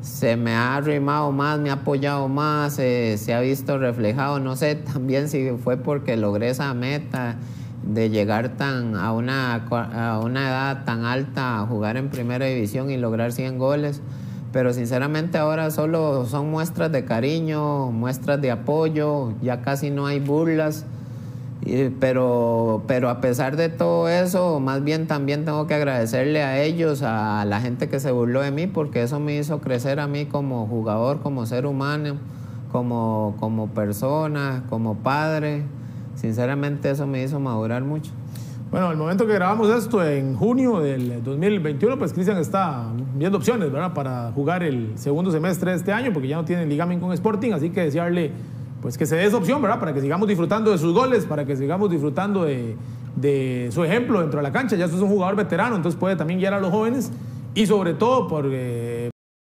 Speaker 1: se me ha arrimado más, me ha apoyado más, eh, se ha visto reflejado, no sé también si fue porque logré esa meta de llegar tan a una, a una edad tan alta a jugar en primera división y lograr 100 goles pero sinceramente ahora solo son muestras de cariño, muestras de apoyo, ya casi no hay burlas. pero, pero a pesar de todo eso, más bien también tengo que agradecerle a ellos, a la gente que se burló de mí, porque eso me hizo crecer a mí como jugador, como ser humano, como, como persona, como padre. Sinceramente eso me hizo madurar mucho.
Speaker 2: Bueno, al momento que grabamos esto en junio del 2021, pues Cristian está viendo opciones, ¿verdad? Para jugar el segundo semestre de este año, porque ya no tiene ligamen con Sporting, así que desearle pues que se dé esa opción, ¿verdad? Para que sigamos disfrutando de sus goles, para que sigamos disfrutando de, de su ejemplo dentro de la cancha. Ya es un jugador veterano, entonces puede también guiar a los jóvenes y sobre todo porque